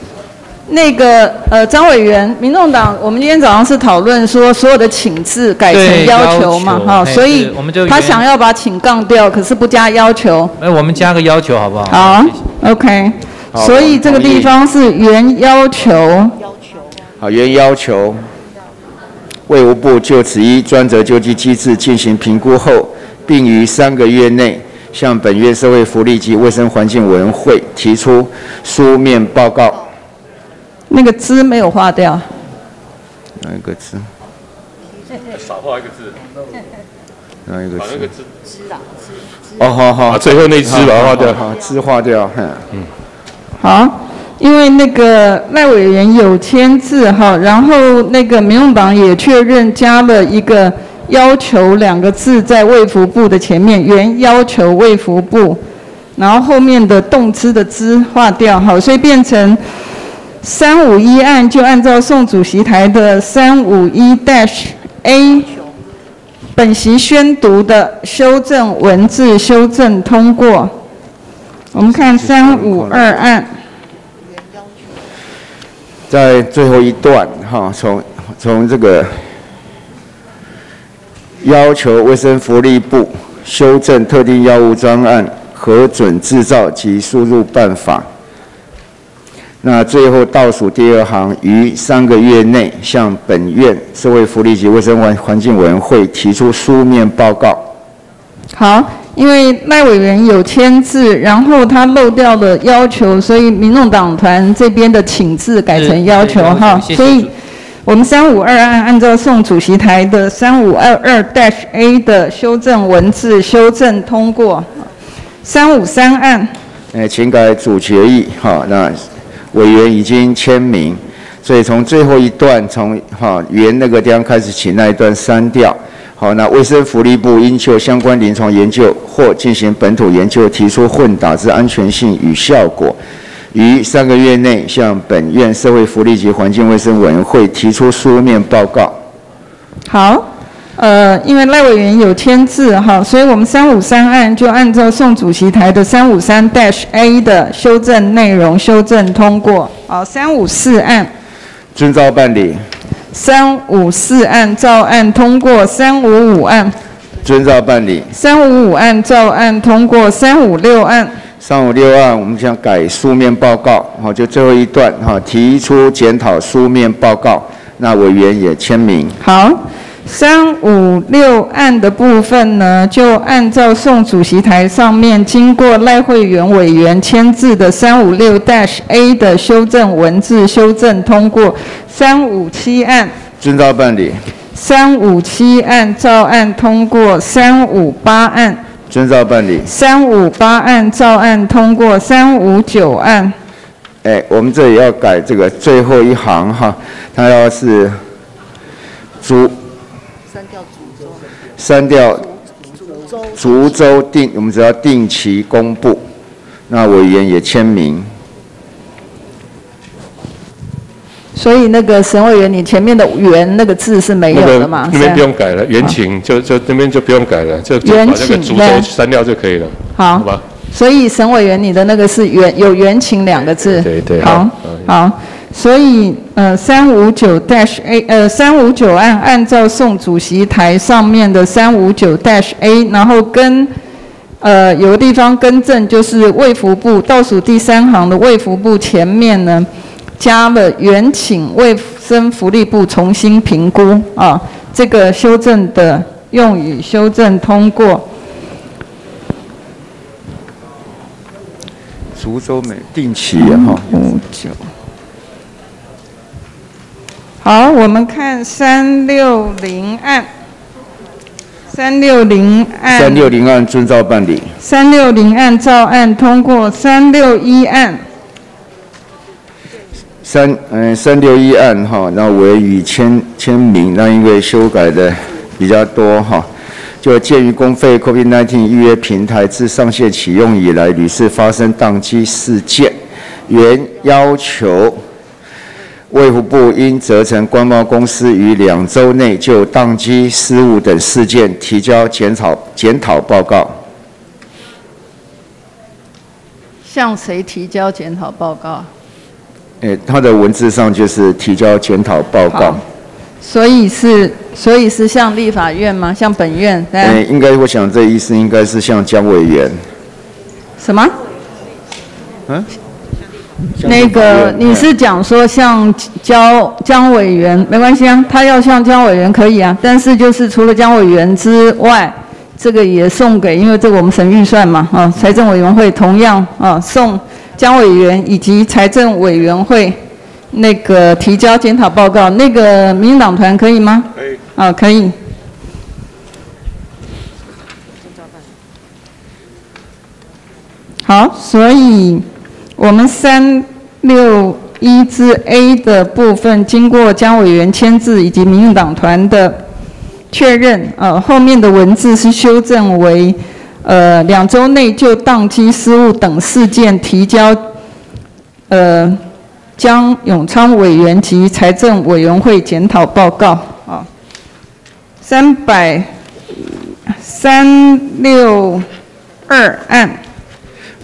那个呃，张委员，民众党，我们今天早上是讨论说所有的请字改成要求嘛，哈，所以他想要把请杠掉，可是不加要求。哎，我们加个要求好不好？好，OK。所以这个地方是原要求。好，原要求。卫务部就此一专责救济机制进行评估后，并于三个月内向本院社会福利及卫生环境委员会提出书面报告。那个“字”没有划掉。哪一个字？少画一个字。哪一个字？那个字。字啊。哦，好好，最后那“字”把它划掉。好，“字”划掉。嗯。好，因为那个赖委员有签字哈，然后那个民用党也确认加了一个要求两个字在卫福部的前面，原要求卫福部，然后后面的动词的之划掉哈，所以变成三五一案就按照宋主席台的三五一 dash A 本席宣读的修正文字修正通过。我们看三五二案，在最后一段哈，从从这个要求卫生福利部修正特定药物专案核准制造及输入办法，那最后倒数第二行于三个月内向本院社会福利及卫生环环境委员会提出书面报告。好。因为赖委员有签字，然后他漏掉了要求，所以民众党团这边的请字改成要求哈。所以，我们三五二案按照宋主席台的三五二二 dash A 的修正文字修正通过。三五三案，哎，请改主决议哈。那委员已经签名，所以从最后一段从哈原那个地方开始，请那一段删掉。好，那卫生福利部应就相关临床研究或进行本土研究，提出混打之安全性与效果，于三个月内向本院社会福利及环境卫生委员会提出书面报告。好，呃，因为赖委员有签字哈，所以我们三五三案就按照宋主席台的三五三 dash A 的修正内容修正通过。好，三五四案，遵照办理。三五四案照案通过，三五五案，遵照办理。三五五案照案通过，三五六案。三五六案，我们想改书面报告，好，就最后一段哈，提出检讨书面报告，那委员也签名。好，三五六案的部分呢，就按照宋主席台上面经过赖会员委员签字的三五六 dash A 的修正文字修正通过。三五七案，遵照办理。三五七案照案通过。三五八案。遵照办理。三五八案照案通过，三五九案。哎，我们这里要改这个最后一行哈，它要是竹删掉竹州，删掉竹州定，我们只要定期公布，那委员也签名。所以那个沈委员，你前面的“原”那个字是没有的嘛？那边不用改了，原情就就那边就不用改了，就就把那个竹州删掉就可以了。好，好吧。所以沈委员，你的那个是“原”有“原情”两个字。对对。好，好。所以呃，三五九 dash A 呃，三五九按按照宋主席台上面的三五九 dash A，然后跟呃有个地方更正，就是卫福部倒数第三行的卫福部前面呢。加了原请卫生福利部重新评估啊，这个修正的用语修正通过。竹州美定期哈五九。好，我们看三六零案。三六零案。三六零案遵照办理。三六零案照案通过。三六一案。三嗯三六一案哈，那我已签签名，那因为修改的比较多哈，就鉴于公费 COVID-19 预约平台自上线启用以来屡次发生宕机事件，原要求卫福部应责成官贸公司于两周内就宕机失误等事件提交检讨检讨报告。向谁提交检讨报告？诶，他的文字上就是提交检讨报告，所以是，所以是向立法院吗？向本院？诶，应该我想这意思应该是向江委员。什么？嗯？那个你是讲说向江江委员没关系啊，他要向江委员可以啊，但是就是除了江委员之外，这个也送给，因为这个我们省预算嘛，啊，财政委员会同样啊送。江委员以及财政委员会那个提交检讨报告，那个民进党团可以吗？可以。啊，可以。好，所以我们三六一至 A 的部分，经过江委员签字以及民进党团的确认，呃，后面的文字是修正为。呃，两周内就宕机失误等事件提交，呃，江永昌委员及财政委员会检讨报告啊。三百三六二案，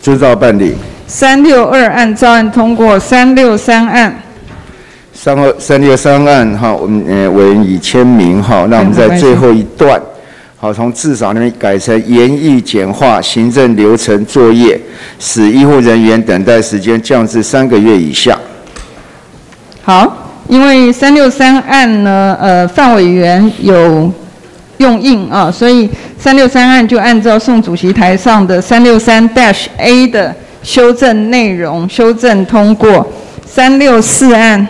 遵照办理。三六二案照案通过，三六三案。三二三六三案哈，我们呃委员已签名哈，那我们在最后一段。好，从至少那边改成严易简化行政流程作业，使医护人员等待时间降至三个月以下。好，因为三六三案呢，呃，范委员有用印啊，所以三六三案就按照宋主席台上的三六三 dash A 的修正内容修正通过。三六四案。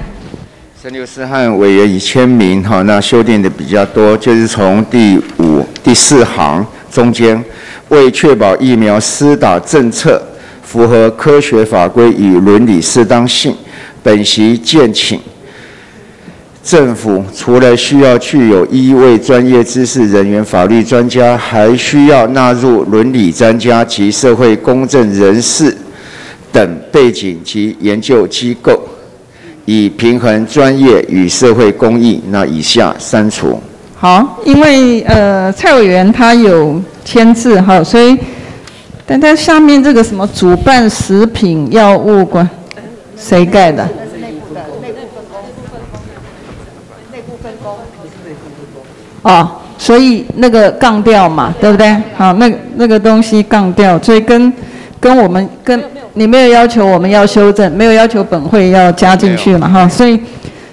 三六四案委员已签名，哈，那修订的比较多，就是从第五、第四行中间，为确保疫苗施打政策符合科学法规与伦理适当性，本席建请政府除了需要具有一位专业知识人员、法律专家，还需要纳入伦理专家及社会公正人士等背景及研究机构。以平衡专业与社会公益，那以下删除。好，因为呃蔡委员他有签字哈，所以，但他下面这个什么主办食品药物管，谁盖的？哦，所以那个杠掉嘛，对不对？好，那那个东西杠掉，所以跟跟我们跟你没有要求我们要修正，没有要求本会要加进去嘛，哈，所以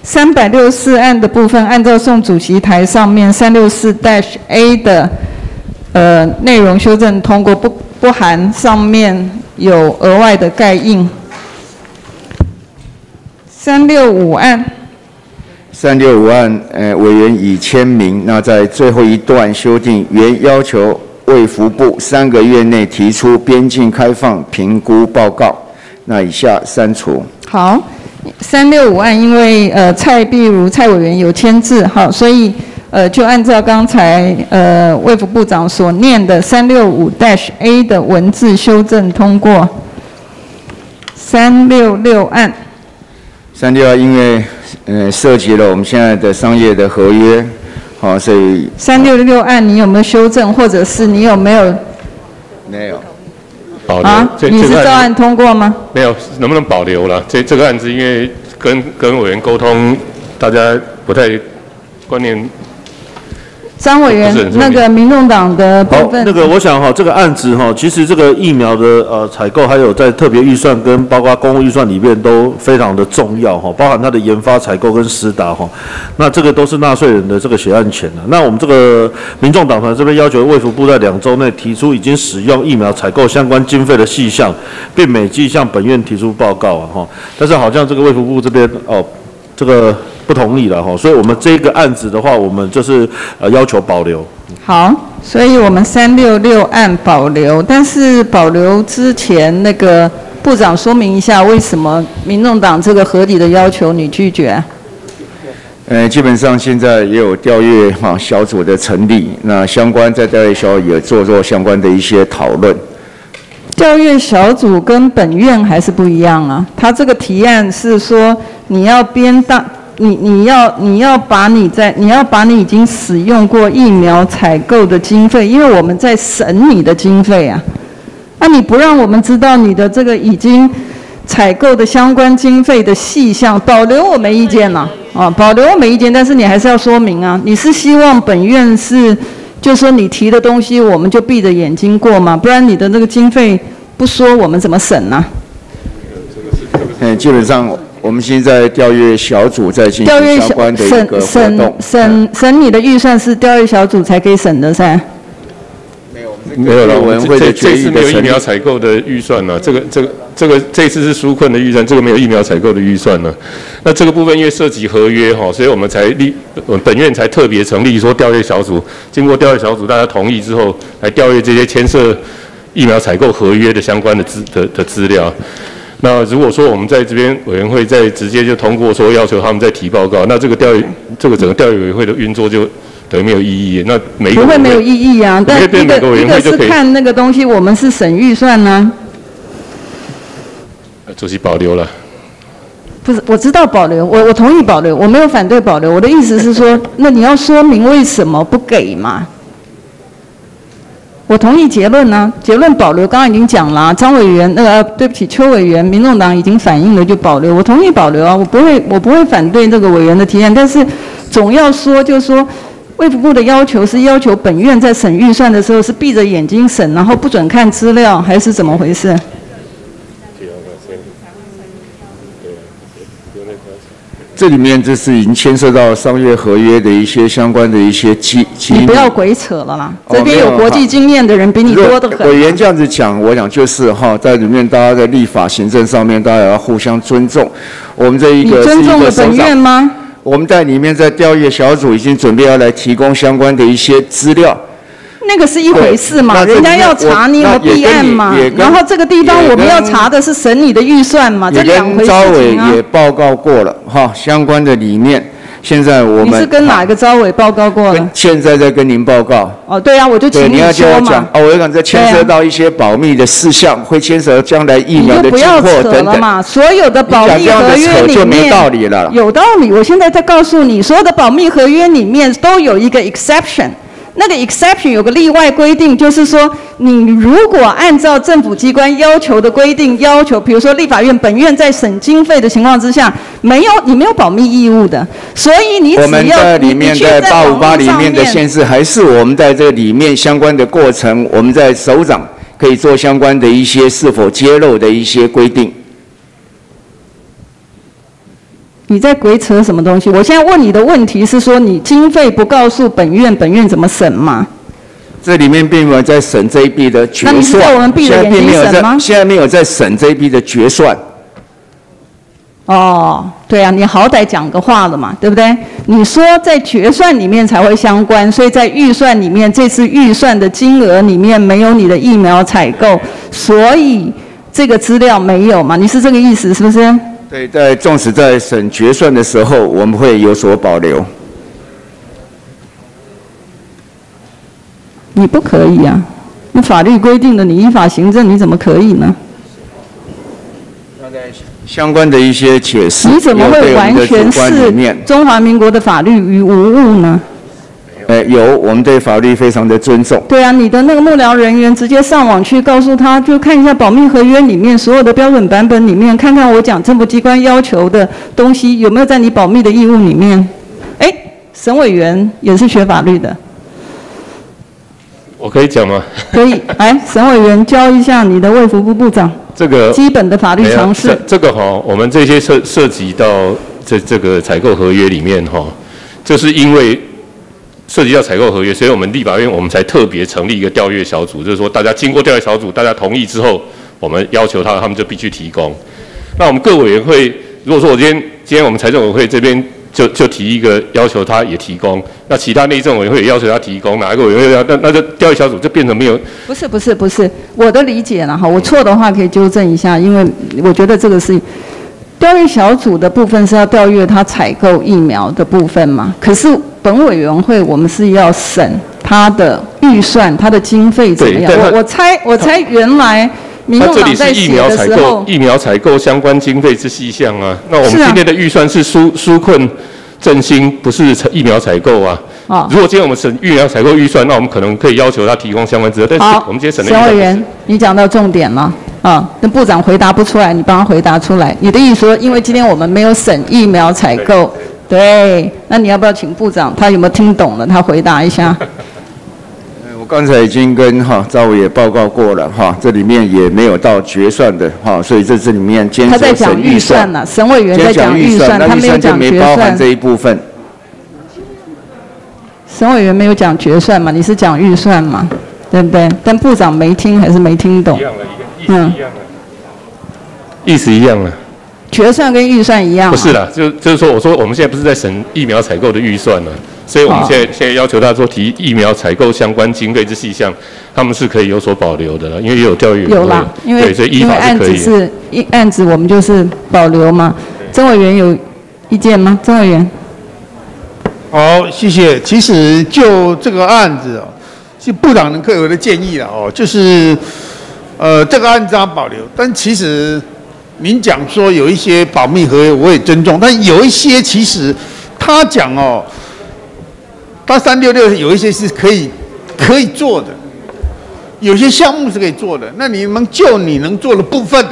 三百六十四案的部分，按照宋主席台上面三六四 dash A 的呃内容修正通过，不不含上面有额外的盖印。三六五案。三六五案，呃，委员已签名。那在最后一段修订，原要求卫福部三个月内提出边境开放评估报告。那以下删除。好，三六五案，因为呃蔡碧如蔡委员有签字，好，所以呃就按照刚才呃卫福部长所念的三六五 dash A 的文字修正通过。三六六案。三六二，因为。呃，涉及了我们现在的商业的合约，好，所以三六六案你有没有修正，或者是你有没有？没有。保留。啊，你是照案通过吗？没有，能不能保留了？这这个案子，因为跟跟委员沟通，大家不太观念。张委员，那个民众党的部分，那个我想哈，这个案子哈，其实这个疫苗的呃采购，还有在特别预算跟包括公务预算里面都非常的重要哈，包含它的研发、采购跟施打哈，那这个都是纳税人的这个血汗钱的。那我们这个民众党团这边要求卫福部在两周内提出已经使用疫苗采购相关经费的细项，并每季向本院提出报告啊哈。但是好像这个卫福部这边哦，这个。不同意了哈，所以我们这个案子的话，我们就是呃要求保留。好，所以我们三六六案保留，但是保留之前那个部长说明一下，为什么民众党这个合理的要求你拒绝？呃，基本上现在也有调阅哈小组的成立，那相关在调阅小组也做做相关的一些讨论。调阅小组跟本院还是不一样啊，他这个提案是说你要编大。你你要你要把你在你要把你已经使用过疫苗采购的经费，因为我们在审你的经费啊，那你不让我们知道你的这个已经采购的相关经费的细项，保留我没意见呐，啊，保留我没意见，但是你还是要说明啊，你是希望本院是，就说你提的东西我们就闭着眼睛过吗？不然你的那个经费不说，我们怎么审呢？嗯，基本上。我们现在调阅小组在进行相关的一个活动。审审审你的预算是调阅小组才可以审的噻。没有，没有了。我们这这次没有疫苗采购的预算呢？这个这个这个这次是纾困的预算，这个没有疫苗采购的预算呢。那这个部分因为涉及合约哈，所以我们才立本院才特别成立说调阅小组，经过调阅小组大家同意之后，来调阅这些牵涉疫苗采购合约的相关的资的的资料。那如果说我们在这边委员会再直接就通过说要求他们再提报告，那这个调这个整个调研委员会的运作就等于没有意义。那每不会没有意义啊，但一个一个是看那个东西，我们是审预算呢。主席保留了。不是，我知道保留，我我同意保留，我没有反对保留。我的意思是说，那你要说明为什么不给嘛？我同意结论呢，结论保留。刚刚已经讲了，张委员，那个对不起，邱委员，民众党已经反映了就保留。我同意保留啊，我不会，我不会反对这个委员的提案。但是总要说，就是说，卫福部的要求是要求本院在审预算的时候是闭着眼睛审，然后不准看资料，还是怎么回事？这里面这是已经牵涉到商业合约的一些相关的一些机机你不要鬼扯了啦！这边有国际经验的人比你多得很。委员这样子讲，我想就是哈，在里面大家在立法行政上面，大家也要互相尊重。我们这一个尊重了本院吗？我们在里面在调阅小组已经准备要来提供相关的一些资料。那个是一回事嘛，人家要查你有弊案嘛，然后这个地方我们要查的是审理的预算嘛，这两回事也报告过了哈，相关的理念，现在我们你是跟哪个招委报告过了？现在在跟您报告。哦，对啊，我就，请你要叫说嘛我讲。哦，我要讲这牵涉到一些保密的事项，会牵涉将来疫你苗的不要货等等。扯了嘛，所有的保密合约里面就没道理了有道理。我现在在告诉你，所有的保密合约里面都有一个 exception。那个 exception 有个例外规定，就是说，你如果按照政府机关要求的规定要求，比如说立法院本院在审经费的情况之下，没有你没有保密义务的，所以你我们只要在里面在八五八里面的限制，还是我们在这里面相关的过程，我们在首长可以做相关的一些是否揭露的一些规定。你在鬼扯什么东西？我现在问你的问题是说，你经费不告诉本院，本院怎么审嘛？这里面并没有在审这一笔的决算，那你是在我们闭着现在眼睛并没有在审吗现在没有在审这一笔的决算。哦，对啊，你好歹讲个话了嘛，对不对？你说在决算里面才会相关，所以在预算里面，这次预算的金额里面没有你的疫苗采购，所以这个资料没有嘛？你是这个意思是不是？对，在纵使在审决算的时候，我们会有所保留。你不可以啊！那法律规定的，你依法行政，你怎么可以呢？相关的一些解释，你怎么会完全视，中华民国的法律于无物呢？呃，有我们对法律非常的尊重。对啊，你的那个幕僚人员直接上网去告诉他，就看一下保密合约里面所有的标准版本里面，看看我讲政府机关要求的东西有没有在你保密的义务里面。哎，沈委员也是学法律的，我可以讲吗？可以，来，沈委员教一下你的卫福部部长这个基本的法律常识这个哈，我们这些涉涉及到这这个采购合约里面哈，这是因为涉及到采购合约，所以我们立法院我们才特别成立一个调阅小组，就是说大家经过调阅小组，大家同意之后，我们要求他，他们就必须提供。那我们各委员会，如果说我今天今天我们财政委员会这边就就提一个要求，他也提供，那其他内政委员会也要求他提供，哪一个委员会要，那那就调阅小组就变成没有不是不是不是，我的理解了哈，我错的话可以纠正一下，因为我觉得这个是调阅小组的部分是要调阅他采购疫苗的部分嘛，可是本委员会我们是要审他的预算、他的经费怎么样我我猜我猜原来民众党在是疫苗写的时采购候，，疫苗采购相关经费之细项啊。那我们今天的预算是纾纾困振兴，不是疫苗采购啊。哦如果今天我们审疫苗采购预算，那我们可能可以要求他提供相关资料。但是好我们今天审的预算不是委员，你讲到重点了啊，那部长回答不出来，你帮他回答出来。你的意思说，因为今天我们没有审疫苗采购，对，那你要不要请部长，他有没有听懂了？他回答一下。我刚才已经跟哈赵伟也报告过了哈，这里面也没有到决算的哈，所以这这里面坚他在讲预算呢，省委员在讲预算，那他没有讲预算就没决算包含这。一部分。省委员没有讲决算嘛？你是讲预算嘛？对不对？但部长没听还是没听懂？嗯，意思一样啊。决算跟预算一样、啊。不是啦，就就是说，我说我们现在不是在审疫苗采购的预算呢，所以我们哦现在现在要求他说提疫苗采购相关经费之细项，他们是可以有所保留的了，因为也有调阅委员会有啦，因为对，所以依法是可以的。案子是一案子，我们就是保留嘛。曾委员有意见吗？曾委员，好，谢谢。其实就这个案子哦，是部长能各有的建议了哦，就是呃这个案子要保留，但其实您讲说有一些保密合约，我也尊重，但有一些其实他讲哦，他三六六有一些是可以可以做的，有些项目是可以做的，那你们就你能做的部分，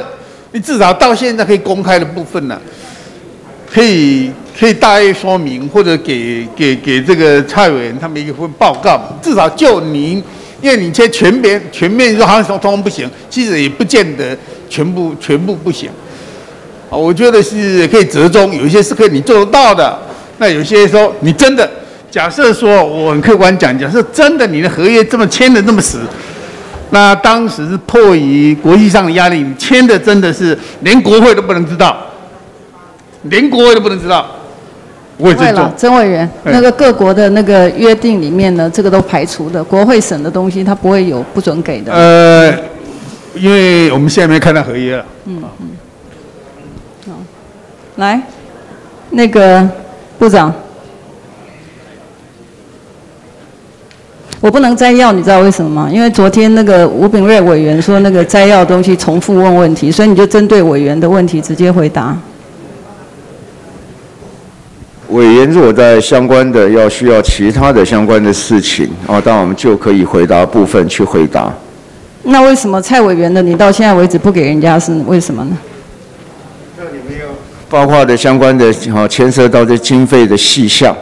你至少到现在可以公开的部分呢、可以可以大约说明，或者给给给这个蔡委员他们一份报告，至少就您，因为你现在全面全面说好像说通通不行，其实也不见得全部全部不行。啊，我觉得是可以折中，有一些是可以你做得到的，那有些说你真的，假设说我很客观讲，假设真的你的合约这么签的这么死，那当时是迫于国际上的压力，你签的真的是连国会都不能知道，连国会都不能知道，我也会了。曾委员，哎那个各国的那个约定里面呢，这个都排除的，国会审的东西他不会有不准给的。呃，因为我们现在没看到合约了。嗯嗯。好，来，那个部长，我不能摘要，你知道为什么吗？因为昨天那个吴炳瑞委员说那个摘要东西重复问问题，所以你就针对委员的问题直接回答。委员，如果在相关的要需要其他的相关的事情啊，当然我们就可以回答部分去回答。那为什么蔡委员的你到现在为止不给人家是为什么呢？包括的相关的哦，牵涉到这经费的细项，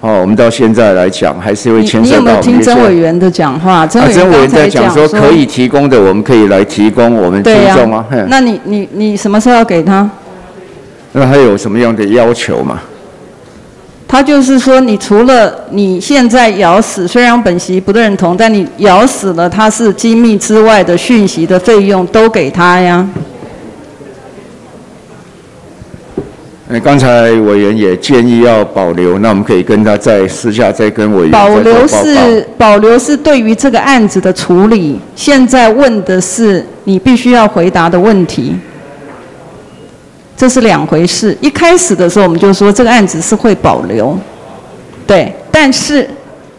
哦，我们到现在来讲还是会你牵涉到。你有没有听曾委员的讲话？曾啊，委员在讲讲说可以提供的，我们可以来提供，我们尊对呀、重啊。那你你你什么时候要给他？那还有什么样的要求嘛？他就是说，你除了你现在咬死，虽然本席不认同，但你咬死了他是机密之外的讯息的费用都给他呀。呃，刚才委员也建议要保留，那我们可以跟他再私下再跟委员保留是保留是对于这个案子的处理，现在问的是你必须要回答的问题，这是两回事。一开始的时候我们就说这个案子是会保留，对，但是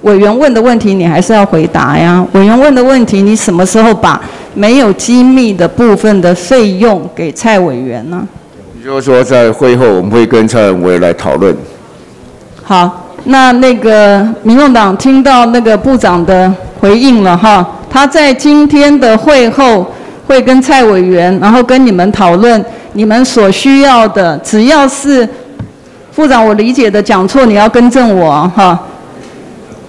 委员问的问题你还是要回答呀。委员问的问题，你什么时候把没有机密的部分的费用给蔡委员呢？也就是说，在会后我们会跟蔡委员来讨论。好，那那个民众党听到那个部长的回应了哈，他在今天的会后会跟蔡委员，然后跟你们讨论你们所需要的，只要是部长我理解的讲错，你要更正我哈。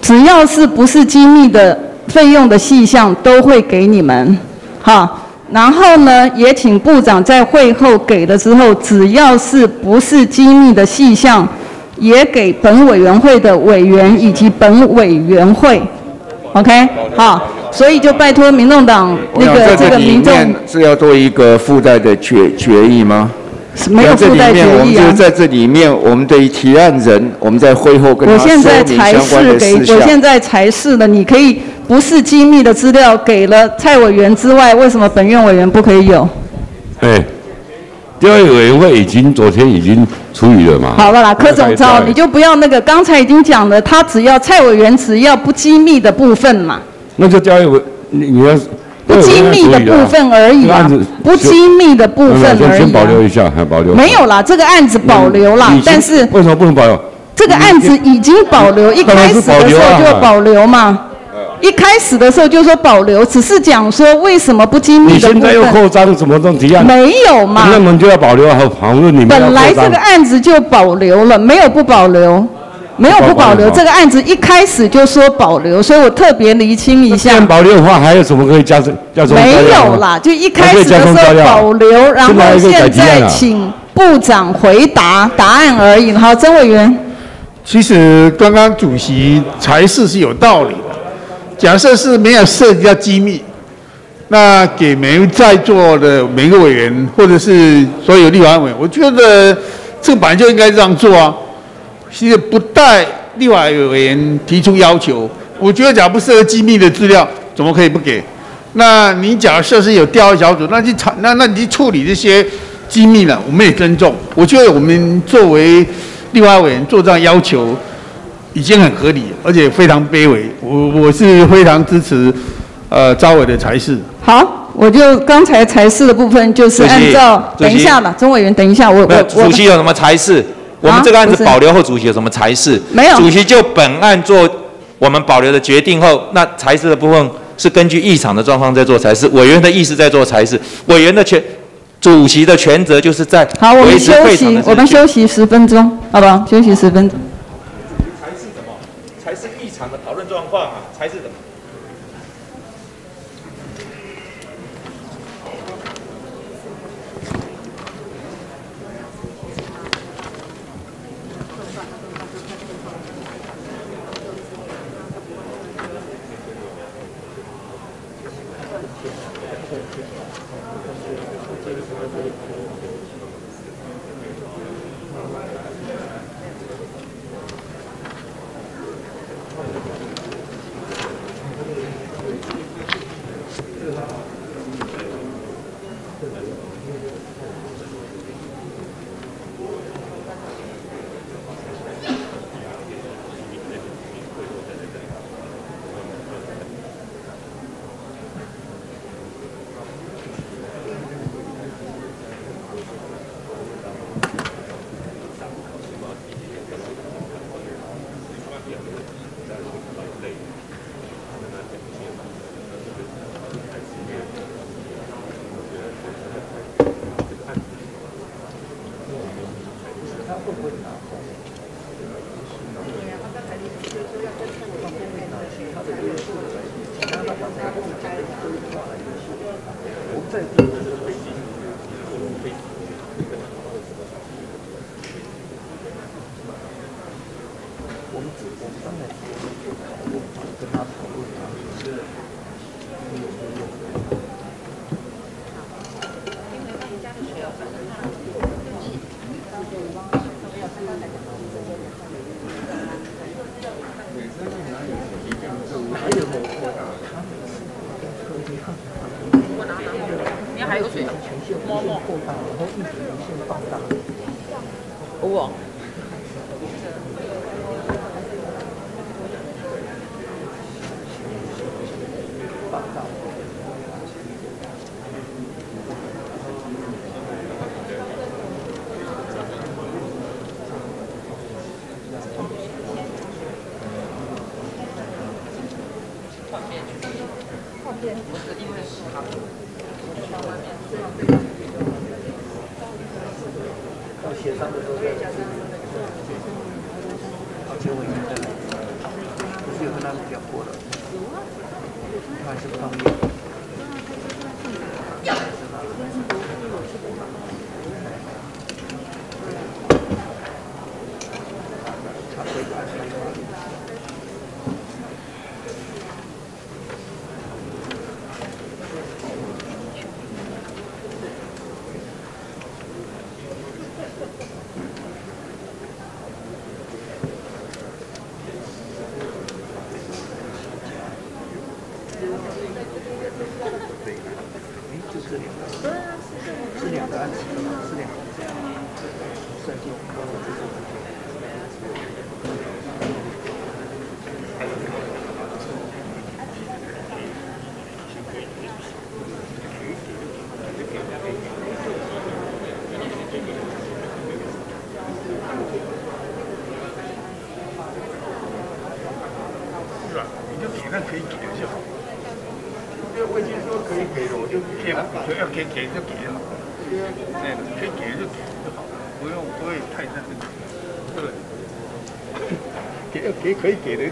只要是不是机密的费用的细项，都会给你们哈。然后呢，也请部长在会后给了之后，只要是不是机密的细项，也给本委员会的委员以及本委员会，OK？好，所以就拜托民众党那个这个民众是要做一个附带的决决议吗？没有附带决议啊。就在这里面，我们对于提案人，我们在会后跟他我说现在才明相关是给，的事项。我现在才是的，你可以不是机密的资料给了蔡委员之外，为什么本院委员不可以有？哎，调查委员会已经昨天已经处理了嘛？好了啦，柯总那召，你就不要那个，刚才已经讲了，他只要蔡委员只要不机密的部分嘛，那就调查委你你要不机密的部分而已啊不机密的部分而先先已啊。保留一下，还保留。没有啦，这个案子保留啦，但是为什么不能保留？这个案子已经保留，一开始的时候就保留嘛。一开始的时候就说保留，只是讲说为什么不机密的部你现在又分。扩张，什么这种提案？没有嘛那么就要保留好讨论，你们要本来这个案子就保留了，没有不保留，没有不保留。这个案子一开始就说保留，所以我特别厘清一下。保留的话，还有什么可以加重？没有啦，就一开始的时候保留，然后现在请部长回答答案而已。好，曾委员。其实刚刚主席才是是有道理的。假设是没有涉及到机密，那给每位在座的每个委员或者是所有立法委员，我觉得这个本来就应该这样做啊。其实不带立法委员提出要求，我觉得假如不涉及机密的资料，怎么可以不给？那你假设是有调查小组，那去查那那你去处理这些机密了，我们也尊重。我觉得我们作为立法委员做这样要求。已经很合理，而且非常卑微。我我是非常支持，呃，招委的裁示。好，我就刚才裁示的部分就是按照，等一下吧，钟委员，等一下，我有我我主席有什么裁示？我们这个案子保留后，主席有什么裁示？没有主席就本案做我们保留的决定后，那裁示的部分是根据议场的状况在做裁示，委员的意思在做裁示，委员的权，主席的权责就是在好，我维们休息我们休息十分钟，好不好？休息十分钟。裁示什么？才是异常的讨论状况啊，才是什么？对，哎，就这两个，这两个案子是两个案件，这个诉讼。给给就给了嘛，对，以给就给就好，不用不会太在个，对不对？给给可以给的。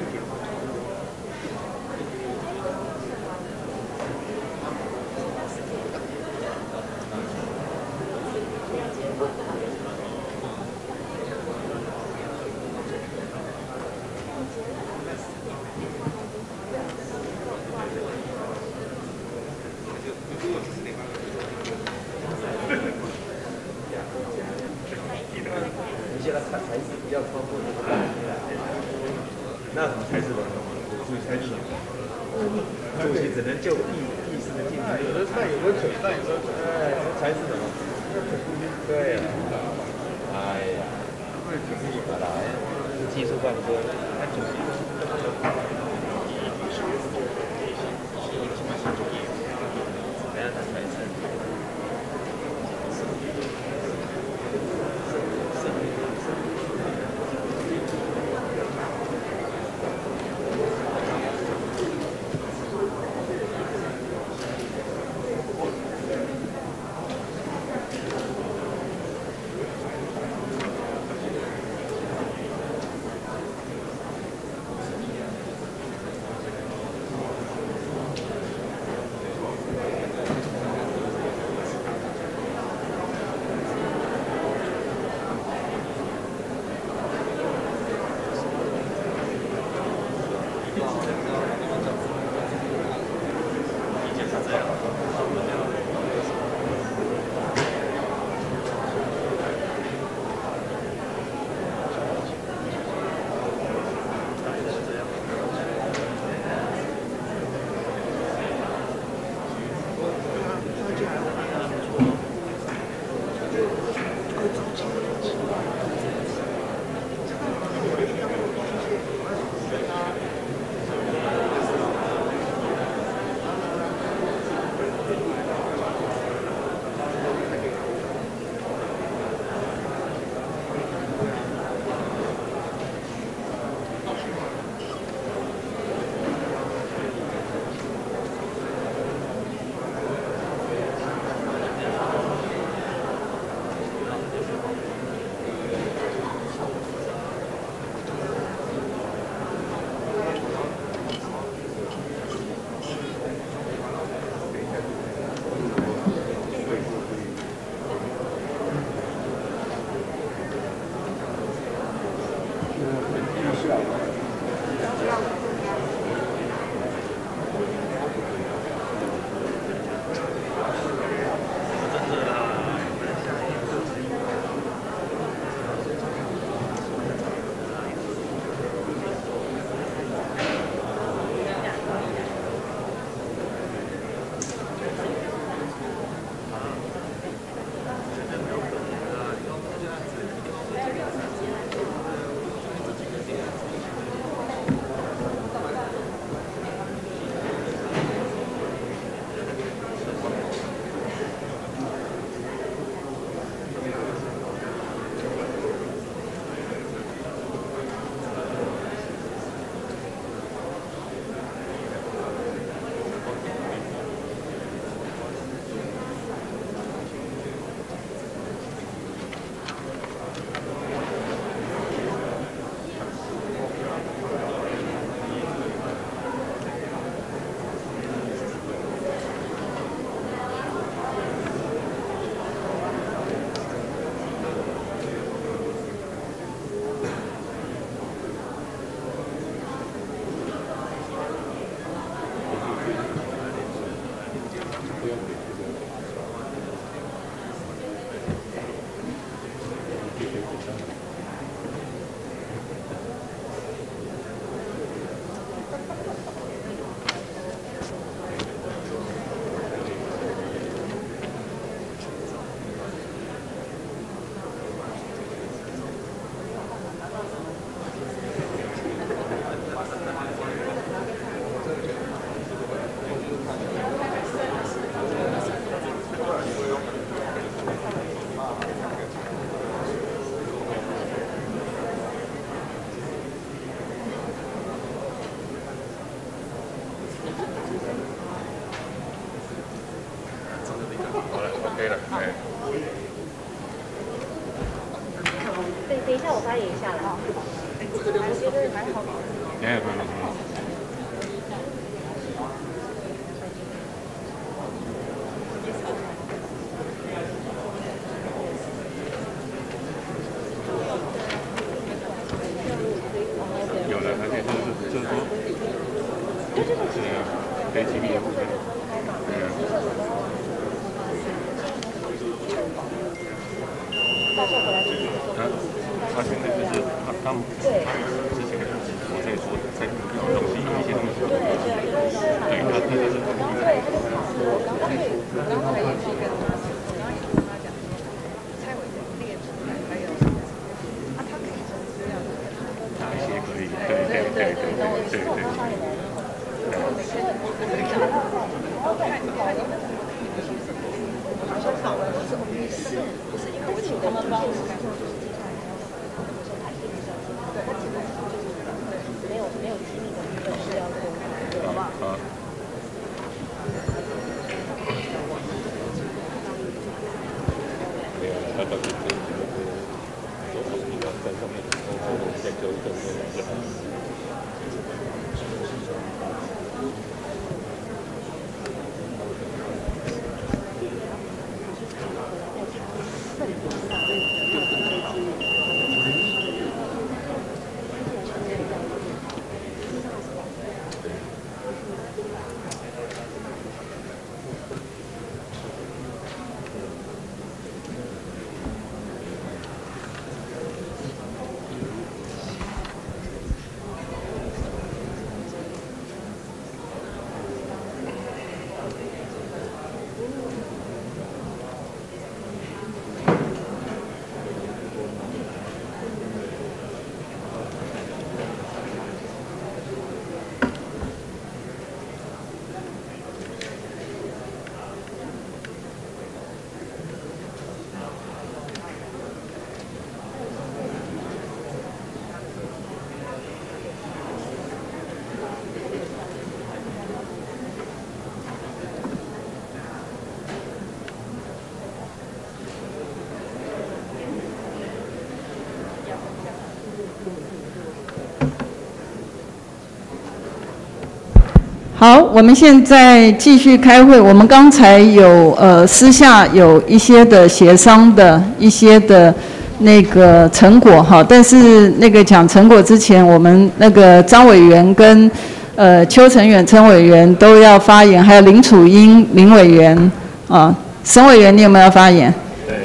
好，我们现在继续开会。我们刚才有呃私下有一些的协商的一些的那个成果哈，但是那个讲成果之前，我们那个张委员跟呃邱成远陈委员都要发言，还有林楚英林委员啊，沈委员你有没有发言？对，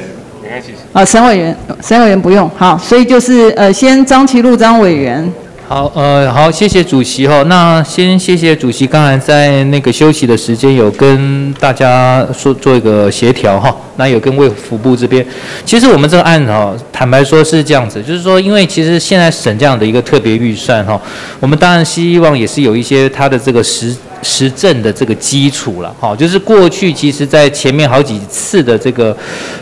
没关系。啊，沈委员，沈委员不用。好，所以就是呃先张其禄张委员。好，呃，好，谢谢主席哈。那先谢谢主席，刚才在那个休息的时间有跟大家说做一个协调哈。那有跟卫福部这边，其实我们这个案子哈，坦白说是这样子，就是说，因为其实现在审这样的一个特别预算哈，我们当然希望也是有一些它的这个实实证的这个基础了哈。就是过去其实在前面好几次的这个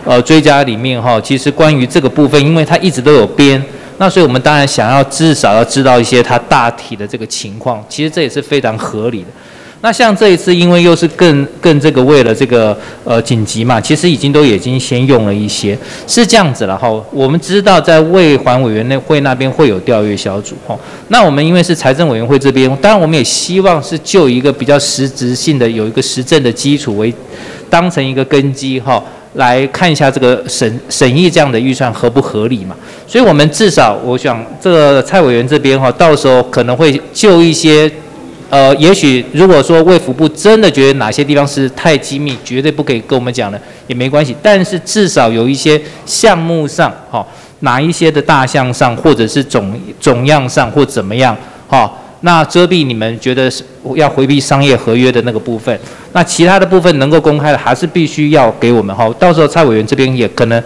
呃追加里面哈，其实关于这个部分，因为它一直都有编。那所以我们当然想要至少要知道一些它大体的这个情况，其实这也是非常合理的。那像这一次，因为又是更更这个为了这个呃紧急嘛，其实已经都已经先用了一些，是这样子了哈。我们知道在卫环委员会那边会有调阅小组哈。那我们因为是财政委员会这边，当然我们也希望是就一个比较实质性的有一个实证的基础为当成一个根基哈。来看一下这个审审议这样的预算合不合理嘛？所以我们至少我想这个蔡委员这边哈，到时候可能会就一些，呃，也许如果说卫福部真的觉得哪些地方是太机密，绝对不可以跟我们讲的也没关系。但是至少有一些项目上哈，哪一些的大项上或者是总总样上或怎么样哈。那遮蔽你们觉得是要回避商业合约的那个部分，那其他的部分能够公开的，还是必须要给我们哈。到时候蔡委员这边也可能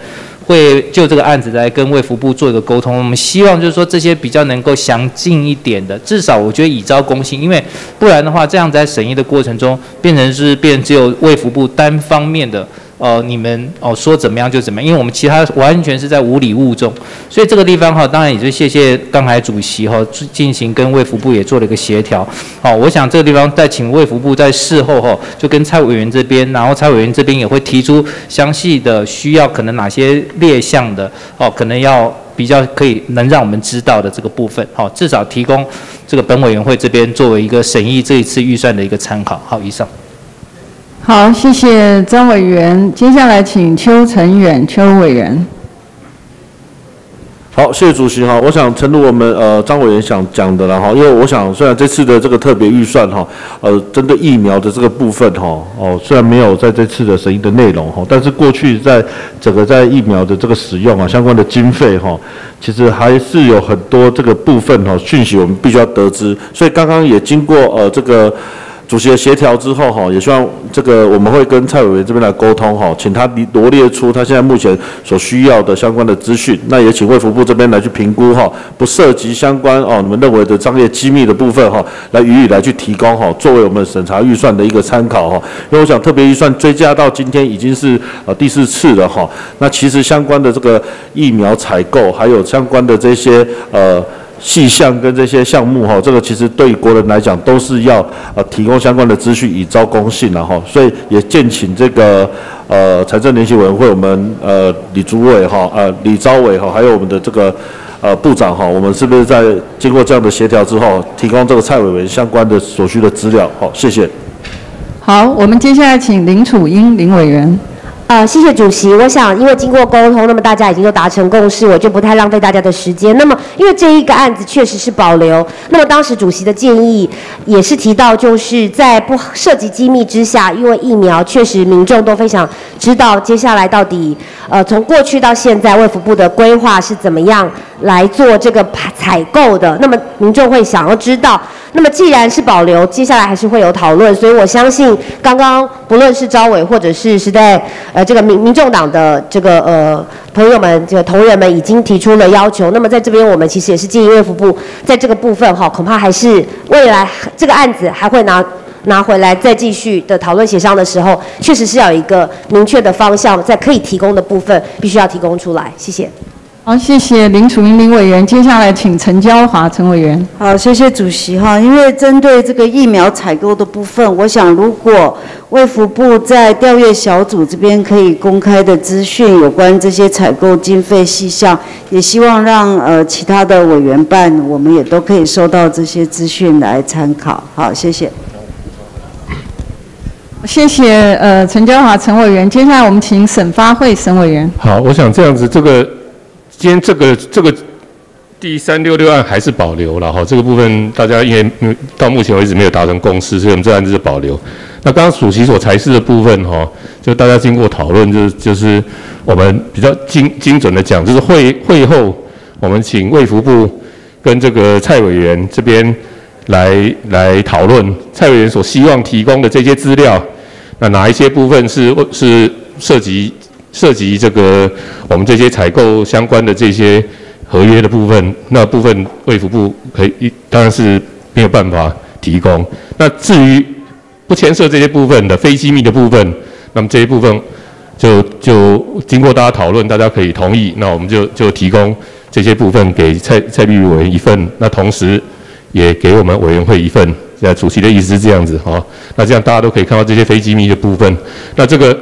会就这个案子来跟卫福部做一个沟通。我们希望就是说这些比较能够详尽一点的，至少我觉得以招公信，因为不然的话，这样在审议的过程中变成是变只有卫福部单方面的呃你们哦说怎么样就怎么样，因为我们其他完全是在无礼物中，所以这个地方哈，当然也就谢谢刚才主席哈进行跟卫福部也做了一个协调。好，我想这个地方再请卫福部在事后哈，就跟蔡委员这边，然后蔡委员这边也会提出详细的需要可能哪些列项的哦，可能要。比较可以能让我们知道的这个部分，好，至少提供这个本委员会这边作为一个审议这一次预算的一个参考。好，以上。好，谢谢张委员。接下来请邱成远邱委员。好，谢谢主席哈。我想承如我们呃张委员想讲的了哈，因为我想虽然这次的这个特别预算哈，呃针对疫苗的这个部分哈，哦虽然没有在这次的审议的内容哈，但是过去在整个在疫苗的这个使用啊相关的经费哈，其实还是有很多这个部分哈讯息我们必须要得知，所以刚刚也经过呃这个。主席的协调之后，哈，也希望这个我们会跟蔡委员这边来沟通，哈，请他罗列出他现在目前所需要的相关的资讯。那也请卫福部这边来去评估，哈，不涉及相关哦，你们认为的商业机密的部分，哈，来予以来去提供，哈，作为我们审查预算的一个参考，哈。因为我想特别预算追加到今天已经是呃第四次了，哈。那其实相关的这个疫苗采购，还有相关的这些呃。细项跟这些项目哈，这个其实对国人来讲都是要呃提供相关的资讯以招公信了哈，所以也建请这个呃财政联席委员会我们呃李主委哈呃李昭伟哈，还有我们的这个呃部长哈，我们是不是在经过这样的协调之后，提供这个蔡委员相关的所需的资料？好，谢谢。好，我们接下来请林楚英林委员。呃，谢谢主席。我想，因为经过沟通，那么大家已经都达成共识，我就不太浪费大家的时间。那么，因为这一个案子确实是保留，那么当时主席的建议也是提到，就是在不涉及机密之下，因为疫苗确实民众都非常知道接下来到底，呃，从过去到现在，卫福部的规划是怎么样来做这个采购的。那么民众会想要知道。那么既然是保留，接下来还是会有讨论，所以我相信刚刚不论是招委或者是时代呃这个民民众党的这个呃朋友们，这个同仁们已经提出了要求。那么在这边我们其实也是建议卫福部在这个部分哈，恐怕还是未来这个案子还会拿拿回来再继续的讨论协商的时候，确实是要有一个明确的方向，在可以提供的部分必须要提供出来。谢谢。好，谢谢林楚明林委员。接下来请陈娇华陈委员。好，谢谢主席哈。因为针对这个疫苗采购的部分，我想如果卫福部在调阅小组这边可以公开的资讯，有关这些采购经费细项，也希望让呃其他的委员办，我们也都可以收到这些资讯来参考。好，谢谢。谢谢呃陈娇华陈委员。接下来我们请沈发会沈委员。好，我想这样子这个。今天这个这个第三六六案还是保留了哈，这个部分大家因为到目前为止没有达成共识，所以我们这案子是保留。那刚刚主席所裁示的部分哈，就大家经过讨论，就是就是我们比较精精准的讲，就是会会后我们请卫福部跟这个蔡委员这边来来讨论蔡委员所希望提供的这些资料，那哪一些部分是是涉及。涉及这个我们这些采购相关的这些合约的部分，那部分卫福部可以当然是没有办法提供。那至于不牵涉这些部分的非机密的部分，那么这一部分就就经过大家讨论，大家可以同意，那我们就就提供这些部分给蔡蔡立委员一份，那同时也给我们委员会一份。现在主席的意思是这样子哈，那这样大家都可以看到这些非机密的部分。那这个。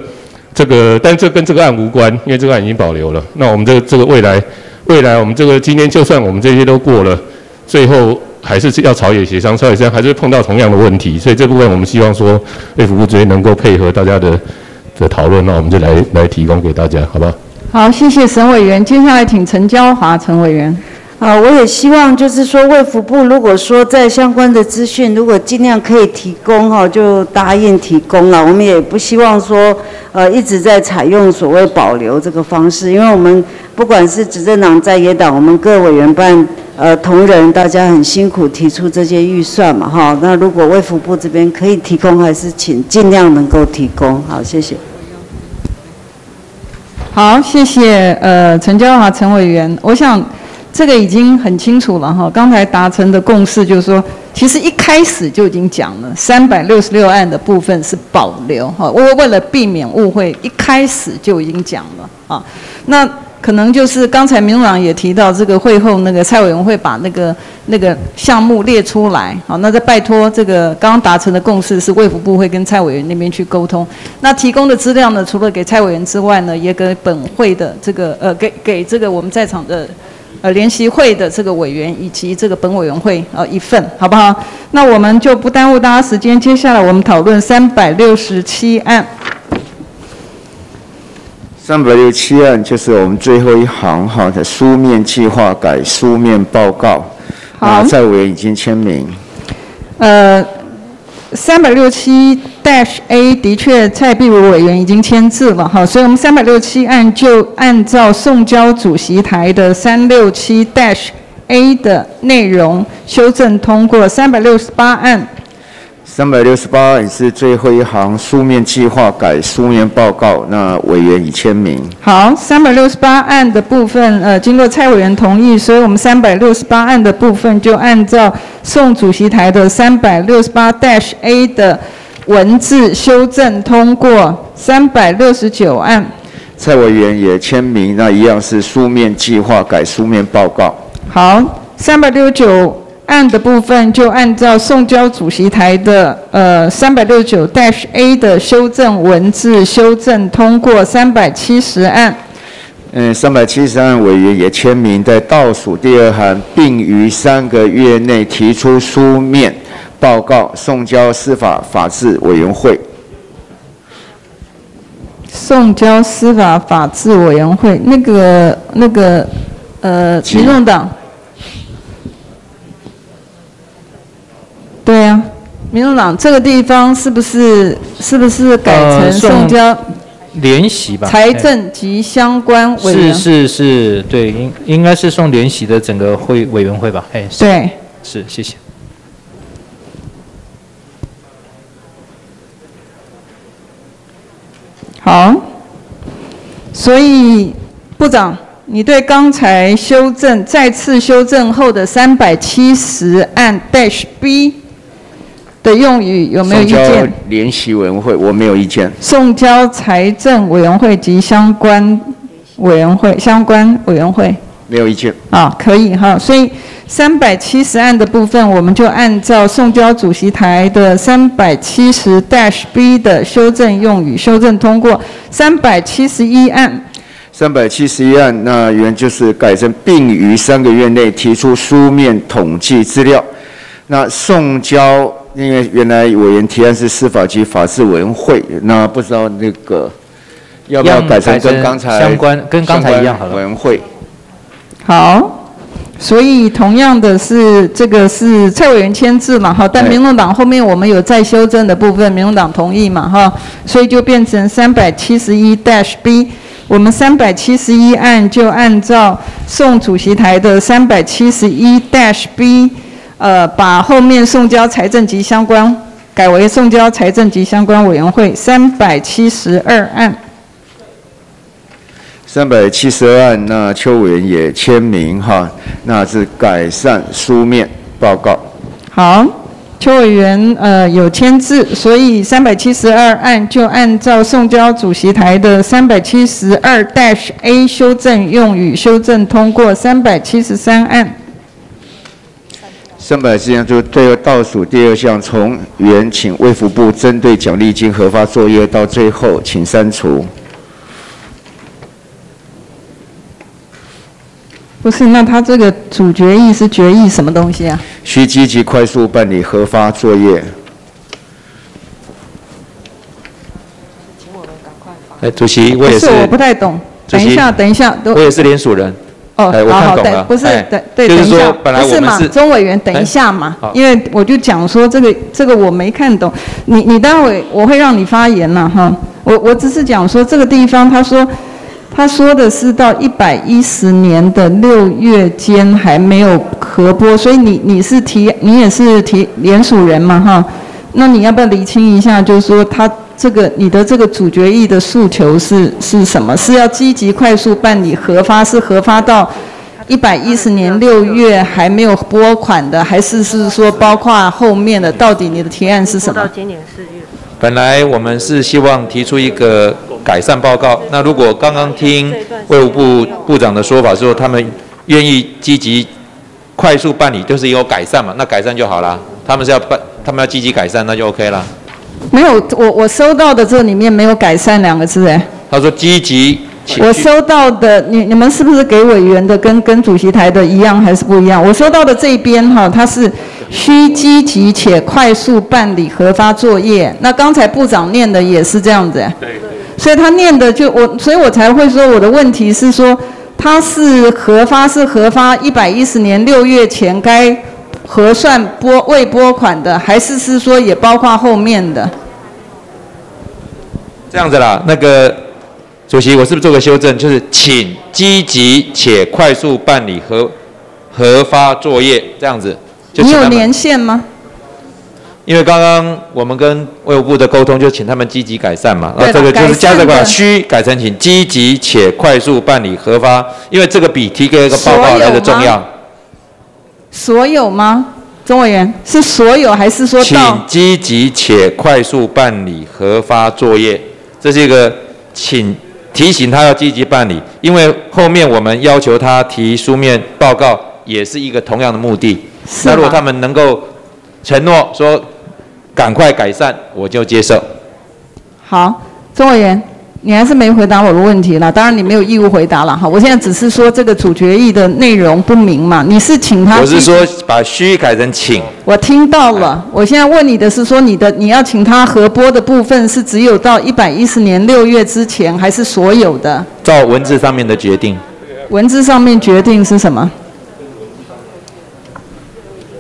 这个，但这跟这个案无关，因为这个案已经保留了。那我们这个这个未来，未来我们这个今天就算我们这些都过了，最后还是要朝野协商，朝野协商还是会碰到同样的问题。所以这部分我们希望说，卫福部这边能够配合大家的的讨论，那我们就来来提供给大家，好吧？好，谢谢沈委员。接下来请陈娇华陈委员。啊，我也希望就是说，卫福部如果说在相关的资讯，如果尽量可以提供哈，就答应提供了。我们也不希望说，呃，一直在采用所谓保留这个方式，因为我们不管是执政党在野党，我们各委员办呃同仁，大家很辛苦提出这些预算嘛哈。那如果卫福部这边可以提供，还是请尽量能够提供。好，谢谢。好，谢谢呃陈娇华陈委员，我想。这个已经很清楚了哈，刚才达成的共识就是说，其实一开始就已经讲了，三百六十六案的部分是保留哈，为为了避免误会，一开始就已经讲了啊。那可能就是刚才民主党也提到，这个会后那个蔡委员会把那个那个项目列出来，好，那再拜托这个刚刚达成的共识是卫福部会跟蔡委员那边去沟通。那提供的资料呢，除了给蔡委员之外呢，也给本会的这个呃给给这个我们在场的。呃，联席会的这个委员以及这个本委员会呃一份，好不好？那我们就不耽误大家时间，接下来我们讨论三百六十七案。三百六十七案就是我们最后一行哈的书面计划改书面报告，好，在委员已经签名。呃。三百六七 dash A 的确，蔡碧如委员已经签字了哈，所以我们三百六七案就按照送交主席台的三六七 dash A 的内容修正通过三百六十八案。三百六十八案是最后一行书面计划改书面报告，那委员已签名。好，三百六十八案的部分，呃，经过蔡委员同意，所以我们三百六十八案的部分就按照送主席台的三百六十八 dash A 的文字修正通过。三百六十九案，蔡委员也签名，那一样是书面计划改书面报告。好，三百六十九。案的部分就按照送交主席台的呃三百六十九 dash A 的修正文字修正通过三百七十案。嗯，三百七十案委员也签名，在倒数第二行，并于三个月内提出书面报告送交司法法制委员会。送交司法法制委员会，那个那个呃，民众党。对呀，民众党这个地方是不是是不是改成送交联席吧？财政及相关委员是是是，对，应应该是送联席的整个会委员会吧？哎，对，是谢谢。好，所以部长，你对刚才修正再次修正后的三百七十案 dash B。的用语有没有意见？联席委员会我没有意见。送交财政委员会及相关委员会相关委员会没有意见。啊，可以哈。所以三百七十案的部分，我们就按照送交主席台的三百七十 dash B 的修正用语修正通过。三百七十一案。三百七十一案，那原就是改成并于三个月内提出书面统计资料。那送交。因为原来委员提案是司法及法制委员会，那不知道那个要不要改成跟刚才相关跟刚才一样好了。委员会好，所以同样的是这个是蔡委员签字嘛哈，但民众党后面我们有再修正的部分，民众党同意嘛哈，所以就变成三百七十一 dash B，我们三百七十一案就按照宋主席台的三百七十一 dash B。呃，把后面送交财政及相关改为送交财政及相关委员会三百七十二案。三百七十二案，那邱委员也签名哈，那是改善书面报告。好，邱委员呃有签字，所以三百七十二案就按照送交主席台的三百七十二 dash A 修正用语修正通过三百七十三案。三百七项就最后倒数第二项，从原请卫福部针对奖励金核发作业到最后，请删除。不是，那他这个主决议是决议什么东西啊？需积极快速办理核发作业。哎，主席，我也是。不是，我不太懂。等一下，等一下，我也是联署人。哦，好好等，不是，对对，等一下，不是嘛，钟委员，等一下嘛，因为我就讲说这个这个我没看懂，你你待会我会让你发言了哈，我我只是讲说这个地方，他说他说的是到一百一十年的六月间还没有核拨，所以你你是提你也是提联署人嘛哈，那你要不要厘清一下，就是说他。这个你的这个主决议的诉求是是什么？是要积极快速办理核发，是核发到一百一十年六月还没有拨款的，还是是说包括后面的？到底你的提案是什么？到今年四月。本来我们是希望提出一个改善报告。那如果刚刚听卫务部部长的说法说，他们愿意积极、快速办理，就是有改善嘛？那改善就好了。他们是要办，他们要积极改善，那就 OK 了。没有，我我收到的这里面没有“改善”两个字，哎。他说积极。我收到的，你你们是不是给委员的跟跟主席台的一样还是不一样？我收到的这边哈，它是需积极且快速办理核发作业。那刚才部长念的也是这样子，对对。所以他念的就我，所以我才会说我的问题是说，他是核发是核发一百一十年六月前该核算拨未拨款的，还是是说也包括后面的？这样子啦，那个。主席，我是不是做个修正？就是请积极且快速办理核核发作业，这样子。你有年限吗？因为刚刚我们跟卫务部的沟通，就请他们积极改善嘛。那这个就是加这个需改成请积极且快速办理核发，因为这个比提给一个报告来的重要。所有吗？钟委员是所有还是说？请积极且快速办理核发作业，这是一个请。提醒他要积极办理，因为后面我们要求他提书面报告，也是一个同样的目的。那如果他们能够承诺说赶快改善，我就接受。好，钟委员。你还是没回答我的问题了，当然你没有义务回答了哈。我现在只是说这个主决议的内容不明嘛，你是请他？我是说把需改成请。我听到了，我现在问你的是说你的你要请他核拨的部分是只有到一百一十年六月之前，还是所有的？照文字上面的决定。文字上面决定是什么？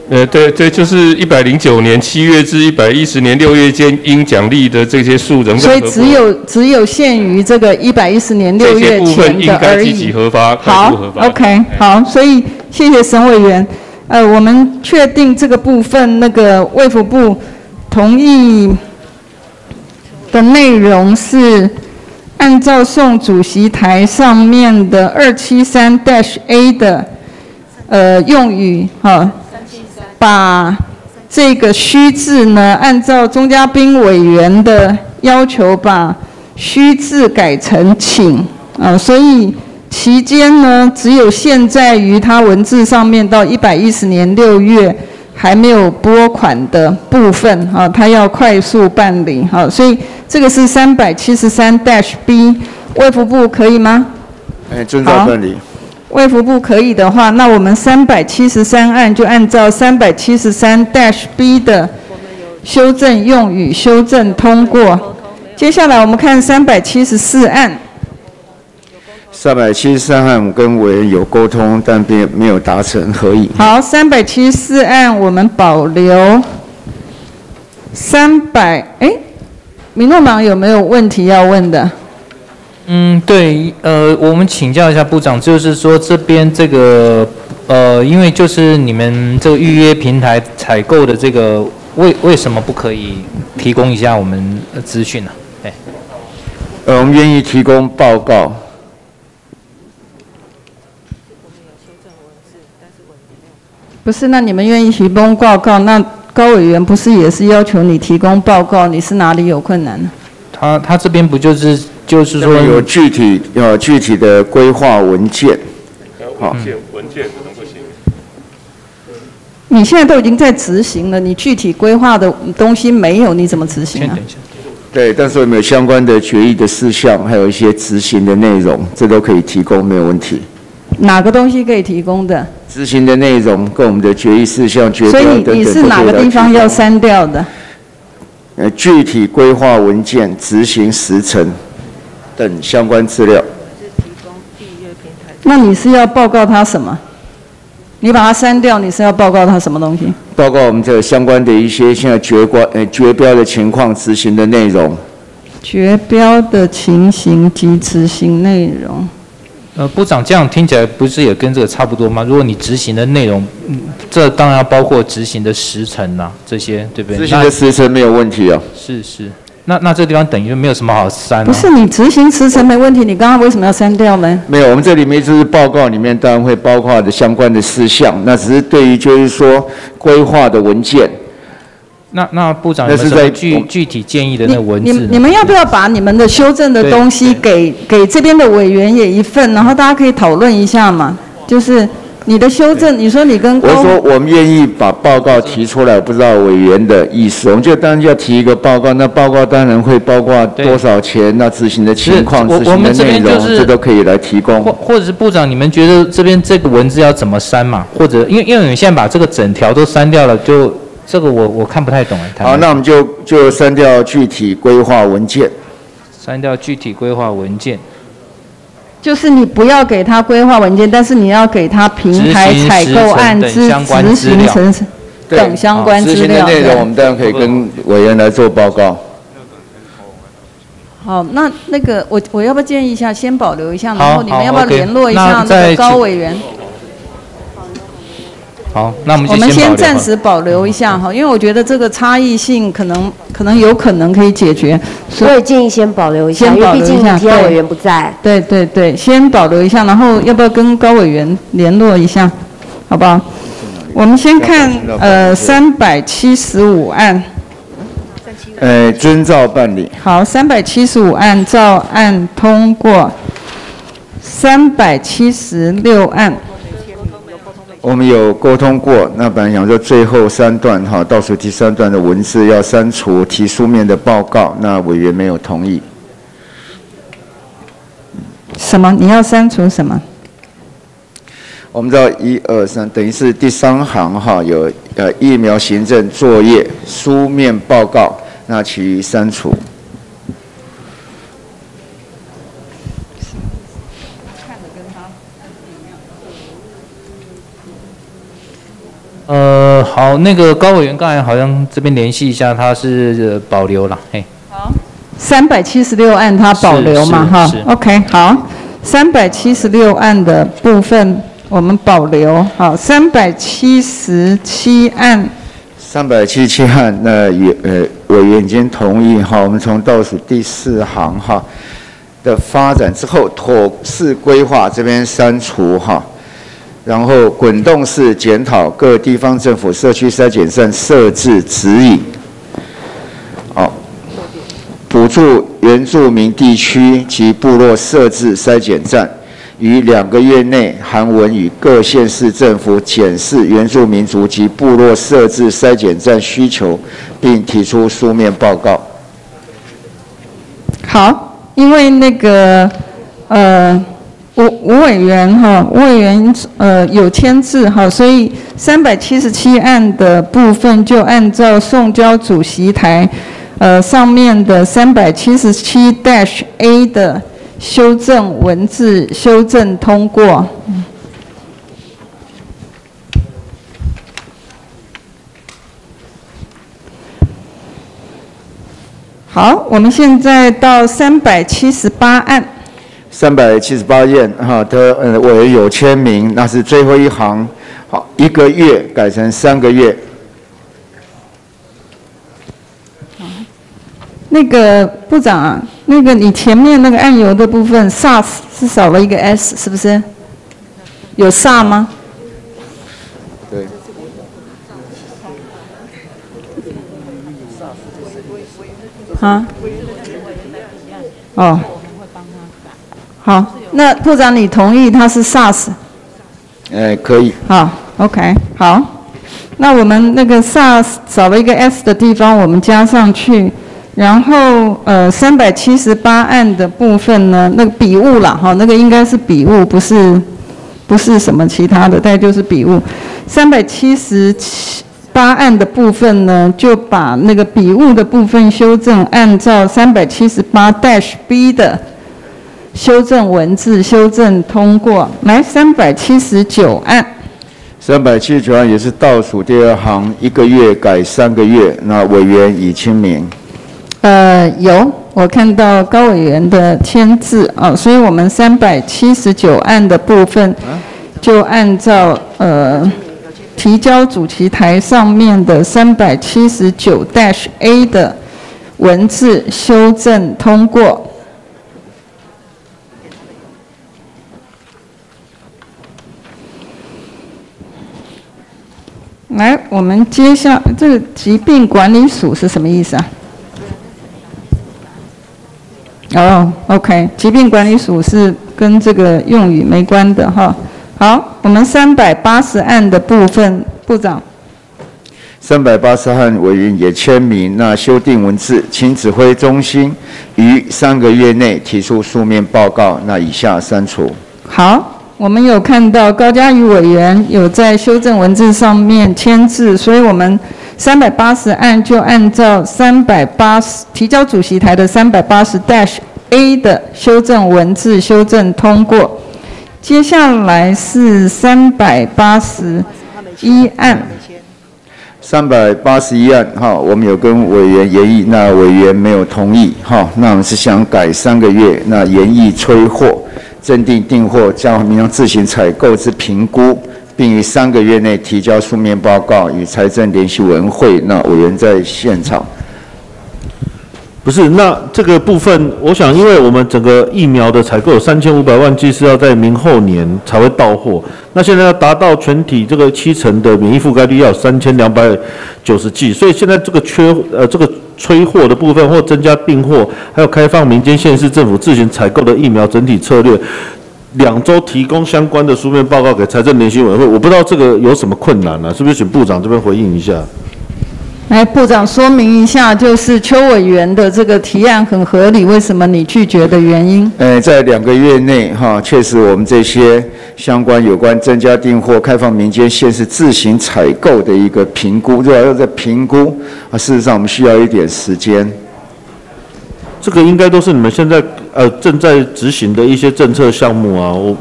呃，对对，就是一百零九年七月至一百一十年六月间应奖励的这些数人。所以只有只有限于这个一百一十年六月前的而已。好，OK，好，所以谢谢沈委员。呃，我们确定这个部分，那个卫福部同意的内容是按照送主席台上面的二七三 dash A 的呃用语哈。把这个虚字呢，按照钟嘉宾委员的要求，把虚字改成请啊，所以期间呢，只有现在于他文字上面到一百一十年六月还没有拨款的部分啊，他要快速办理哈，所以这个是三百七十三 dash B，卫福部可以吗？哎，遵照办理。卫福部可以的话，那我们三百七十三案就按照三百七十三 dash B 的修正用语修正通过。接下来我们看三百七十四案。三百七十三案我跟委员有沟通，但并没有达成合议。好，三百七十四案我们保留。三百哎，民众党有没有问题要问的？嗯，对，呃，我们请教一下部长，就是说这边这个，呃，因为就是你们这个预约平台采购的这个，为为什么不可以提供一下我们资讯呢？哎，呃，我们愿意提供报告。不是，那你们愿意提供报告，那高委员不是也是要求你提供报告？你是哪里有困难呢？他他这边不就是？就是说有具体呃具体的规划文件，好，文件文件可能不行。你现在都已经在执行了，你具体规划的东西没有，你怎么执行啊？对，但是有没有相关的决议的事项，还有一些执行的内容，这都可以提供，没有问题。哪个东西可以提供的？执行的内容跟我们的决议事项、决所以你是哪个地方要删掉的？呃，具体规划文件、执行时程。等相关资料。那你是要报告他什么？你把它删掉，你是要报告他什么东西？报告我们这个相关的一些现在绝关呃绝标的情况、执行的内容。绝标的情形及执行内容。呃，部长这样听起来不是也跟这个差不多吗？如果你执行的内容，这当然包括执行的时程呐，这些对不对？执行的时程没有问题啊。是是。那那这地方等于没有什么好删了。不是你执行时程没问题，你刚刚为什么要删掉呢？没有，我们这里面就是报告里面当然会包括的相关的事项，那只是对于就是说规划的文件。那那部长那是在具具体建议的那文字呢？你你们要不要把你们的修正的东西给给这边的委员也一份，然后大家可以讨论一下嘛？就是你的修正，你说你跟我说我们愿意把报告提出来，我不知道委员的意思。我们就当然要提一个报告，那报告当然会包括多少钱，那执行的情况、我执行的内容，边就是这都可以来提供。或或者是部长，你们觉得这边这个文字要怎么删嘛？或者因为因为你们现在把这个整条都删掉了，就这个我我看不太懂哎。好，那我们就就删掉具体规划文件。删掉具体规划文件。就是你不要给他规划文件，但是你要给他平台采购案之执行程等相关资执行的料。对内容，我们当然可以跟委员来做报告。好，那那个我我要不要建议一下，先保留一下，然后你们要不要联络一下那个高委员？好，那我们就我们先暂时保留一下哈，因为我觉得这个差异性可能可能有可能可以解决。所以建议先保留一下，先因为毕竟保留一下，对提案委员不在。对对对，先保留一下，然后要不要跟高委员联络一下，好不好？我们先看呃三百七十五案，呃，遵照办理。好，三百七十五案照案通过，三百七十六案。我们有沟通过，那本来想说最后三段哈，倒数第三段的文字要删除，提书面的报告，那委员没有同意。什么？你要删除什么？我们知道一二三，等于是第三行哈，有呃疫苗行政作业书面报告，那其余删除。呃，好，那个高委员刚才好像这边联系一下，他是呃保留了，嘿。好三百七十六案他保留嘛哈？OK，好，三百七十六案的部分我们保留，好，三百七十七案。三百七十七案，那也呃委员已经同意哈，我们从倒数第四行哈的发展之后，妥适规划这边删除哈，然后滚动式检讨各地方政府社区筛检站设置指引，好，补助原住民地区及部落设置筛检站。于两个月内韩文与各县市政府检视原住民族及部落设置筛检站需求，并提出书面报告。好，因为那个呃吴吴委员哈，吴委员呃有签字哈，所以三百七十七案的部分就按照送交主席台呃上面的三百七十七 dash A 的修正文字修正通过。好，我们现在到三百七十八案。三百七十八页哈的呃委员有签名，那是最后一行，好一个月改成三个月。那个部长啊，那个你前面那个案由的部分 SARS 是少了一个 S，是不是？有 SAR 吗？对。啊？哦。好，那部长你同意他是 SARS？哎，可以。好，OK，好。那我们那个 SARS 少了一个 S 的地方，我们加上去。然后呃，三百七十八案的部分呢，那个笔误了哈，那个应该是笔误，不是不是什么其他的，大概就是笔误。三百七十七八案的部分呢，就把那个笔误的部分修正，按照三百七十八 dash B 的修正文字修正通过。来，三百七十九案。三百七十九案也是倒数第二行，一个月改三个月，那委员已签名。呃，有，我看到高委员的签字啊，所以我们三百七十九案的部分，就按照呃提交主席台上面的三百七十九 dash A 的文字修正通过。来，我们接下这个疾病管理署是什么意思啊？哦，OK，疾病管理署是跟这个用语没关的哈。好，我们三百八十案的部分，部长。三百八十案委员也签名，那修订文字，请指挥中心于三个月内提出书面报告。那以下删除。好。我们有看到高嘉瑜委员有在修正文字上面签字，所以我们三百八十案就按照三百八十提交主席台的三百八十 dash A 的修正文字修正通过。接下来是三百八十一案。三百八十一案，哈，我们有跟委员研议，那委员没有同意，哈，那我们是想改三个月，那研议催货。镇定订货，将民众自行采购之评估，并于三个月内提交书面报告与财政联系委员会。那委员在现场。不是，那这个部分，我想，因为我们整个疫苗的采购有三千五百万剂是要在明后年才会到货，那现在要达到全体这个七成的免疫覆盖率要三千两百九十剂，所以现在这个缺呃这个催货的部分或增加订货，还有开放民间县市政府自行采购的疫苗整体策略，两周提供相关的书面报告给财政联席委员会，我不知道这个有什么困难呢？是不是请部长这边回应一下？来，部长说明一下，就是邱委员的这个提案很合理，为什么你拒绝的原因？呃，在两个月内，哈，确实我们这些相关有关增加订货、开放民间县市自行采购的一个评估，对吧？要在评估啊，事实上我们需要一点时间。这个应该都是你们现在呃正在执行的一些政策项目啊。我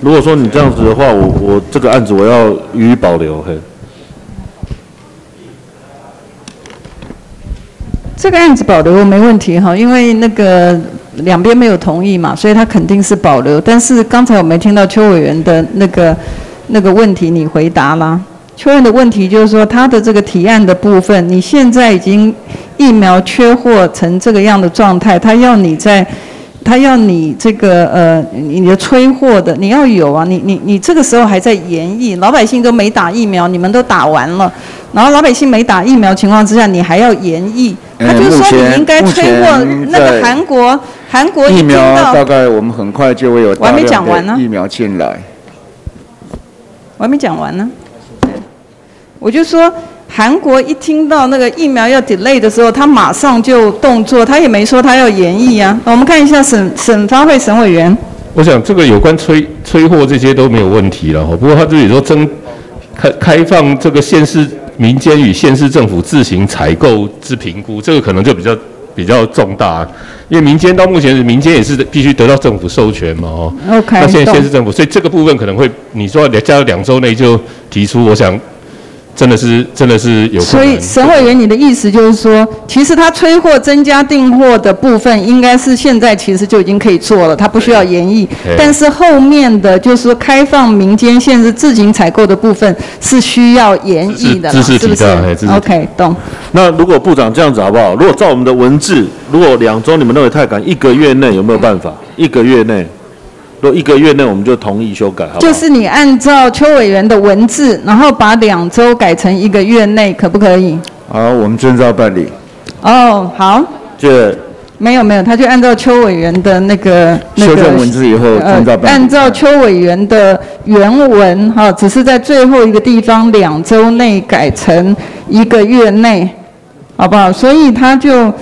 如果说你这样子的话，我我这个案子我要予以保留，嘿。这个案子保留没问题哈，因为那个两边没有同意嘛，所以他肯定是保留。但是刚才我没听到邱委员的那个那个问题，你回答啦。邱委员的问题就是说，他的这个提案的部分，你现在已经疫苗缺货成这个样的状态，他要你在，他要你这个呃，你的催货的你要有啊，你你你这个时候还在延役，老百姓都没打疫苗，你们都打完了，然后老百姓没打疫苗情况之下，你还要延役。他就说你应该催货，那个韩国韩国疫苗大概我们很快就会有大量的疫苗进来。我还没讲完呢。我就说韩国一听到那个疫苗要 delay 的时候，他马上就动作，他也没说他要延役啊。我们看一下省省发会省委员。我想这个有关催催货这些都没有问题了哈。不过他这里说增开开放这个县市。民间与县市政府自行采购之评估，这个可能就比较比较重大，因为民间到目前是民间也是必须得到政府授权嘛，哦。OK。那现在县市政府，所以这个部分可能会，你说加到两周内就提出，我想。真的是，真的是有。所以，沈委员，你的意思就是说，其实他催货、增加订货的部分，应该是现在其实就已经可以做了，他不需要延役。但是后面的就是说，开放民间限制自行采购的部分是需要延役的，是不是？OK，懂。那如果部长这样子好不好？如果照我们的文字，如果两周你们认为太赶，一个月内有没有办法？一个月内。若一个月内我们就同意修改，好好就是你按照邱委员的文字，然后把两周改成一个月内，可不可以？好，我们遵照办理。哦，好。这没有没有，他就按照邱委员的那个那个修正文字以后遵照办理。按照邱委员的原文哈，只是在最后一个地方两周内改成一个月内，好不好？所以他就。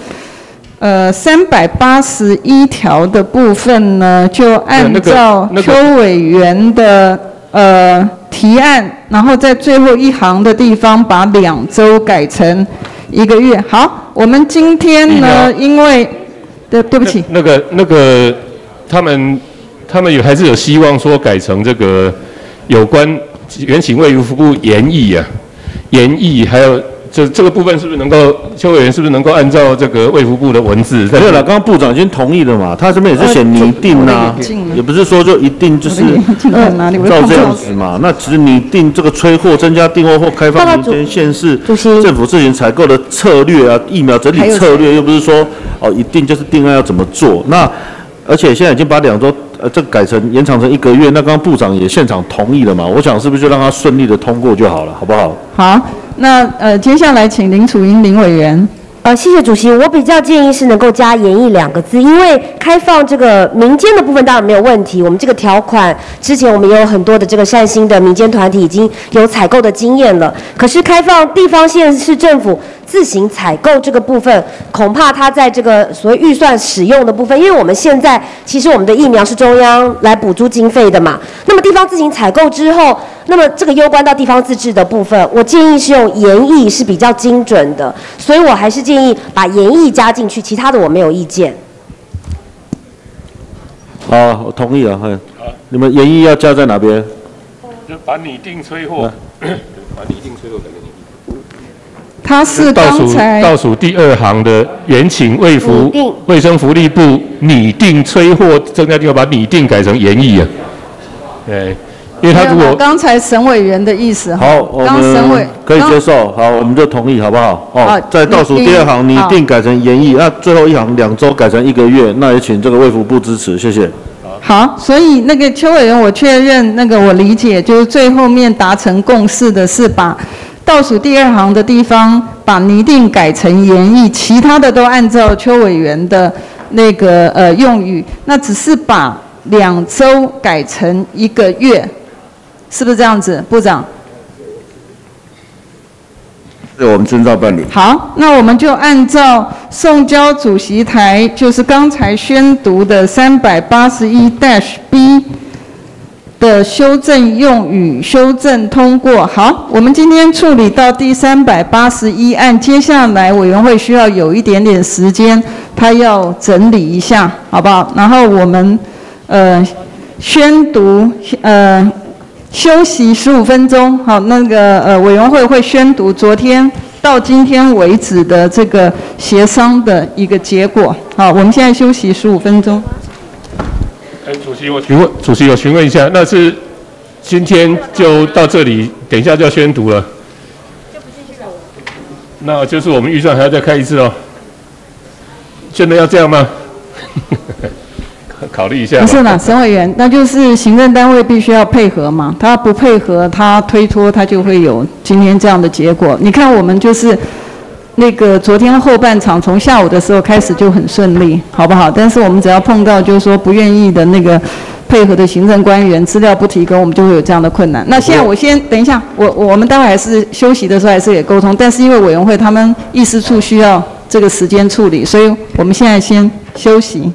呃，三百八十一条的部分呢，就按照邱委员的呃提案，然后在最后一行的地方把两周改成一个月。好，我们今天呢，因为对对不起，那个那个他们他们有还是有希望说改成这个有关原请卫福部研议啊，研议还有这这个部分是不是能够邱委员是不是能够按照这个卫福部的文字？没有了，刚刚部长已经同意了嘛，他这边也是写拟定啊，也不是说就一定就是照这样子嘛。那其实拟定这个催货、增加订货或开放民间县市政府自行采购的策略啊，疫苗整体策略又不是说哦一定就是定案要怎么做。那而且现在已经把两周呃这改成延长成一个月，那刚刚部长也现场同意了嘛，我想是不是就让他顺利的通过就好了，好不好？好。那呃，接下来请林楚英林委员。呃，谢谢主席。我比较建议是能够加“演绎”两个字，因为开放这个民间的部分当然没有问题。我们这个条款之前我们也有很多的这个善心的民间团体已经有采购的经验了。可是开放地方县市政府。自行采购这个部分，恐怕它在这个所谓预算使用的部分，因为我们现在其实我们的疫苗是中央来补助经费的嘛，那么地方自行采购之后，那么这个攸关到地方自治的部分，我建议是用研议是比较精准的，所以我还是建议把研议加进去，其他的我没有意见。好，我同意了，哈。你们研议要加在哪边？就把拟定催货，把拟定催货改成。他是刚才倒数第二行的原请卫福卫生福利部拟定催货增加订货，把拟定改成研议啊。对，因为他如果刚才沈委员的意思好，我们可以接受，好，我们就同意，好不好？哦，在倒数第二行拟定改成研议，那最后一行两周改成一个月，那也请这个卫福部支持，谢谢。好，所以那个邱委员，我确认那个我理解，就是最后面达成共识的是把。倒数第二行的地方，把拟定改成言议，其他的都按照邱委员的那个呃用语，那只是把两周改成一个月，是不是这样子，部长？是我们遵照办理。好，那我们就按照送交主席台，就是刚才宣读的三百八十一 dash B。的修正用语修正通过。好，我们今天处理到第三百八十一案，接下来委员会需要有一点点时间，他要整理一下，好不好？然后我们呃宣读呃休息十五分钟。好，那个呃委员会会宣读昨天到今天为止的这个协商的一个结果。好，我们现在休息十五分钟。主席，我询问主席，我询问一下，那是今天就到这里，等一下就要宣读了，那就是我们预算还要再开一次哦。真的要这样吗？考虑一下。不是啦，沈委员，那就是行政单位必须要配合嘛，他不配合，他推脱，他就会有今天这样的结果。你看，我们就是。那个昨天后半场从下午的时候开始就很顺利，好不好？但是我们只要碰到就是说不愿意的那个配合的行政官员，资料不提供，我们就会有这样的困难。那现在我先等一下，我 我们待会还是休息的时候还是也沟通，但是因为委员会他们议事处需要这个时间处理，所以我们现在先休息。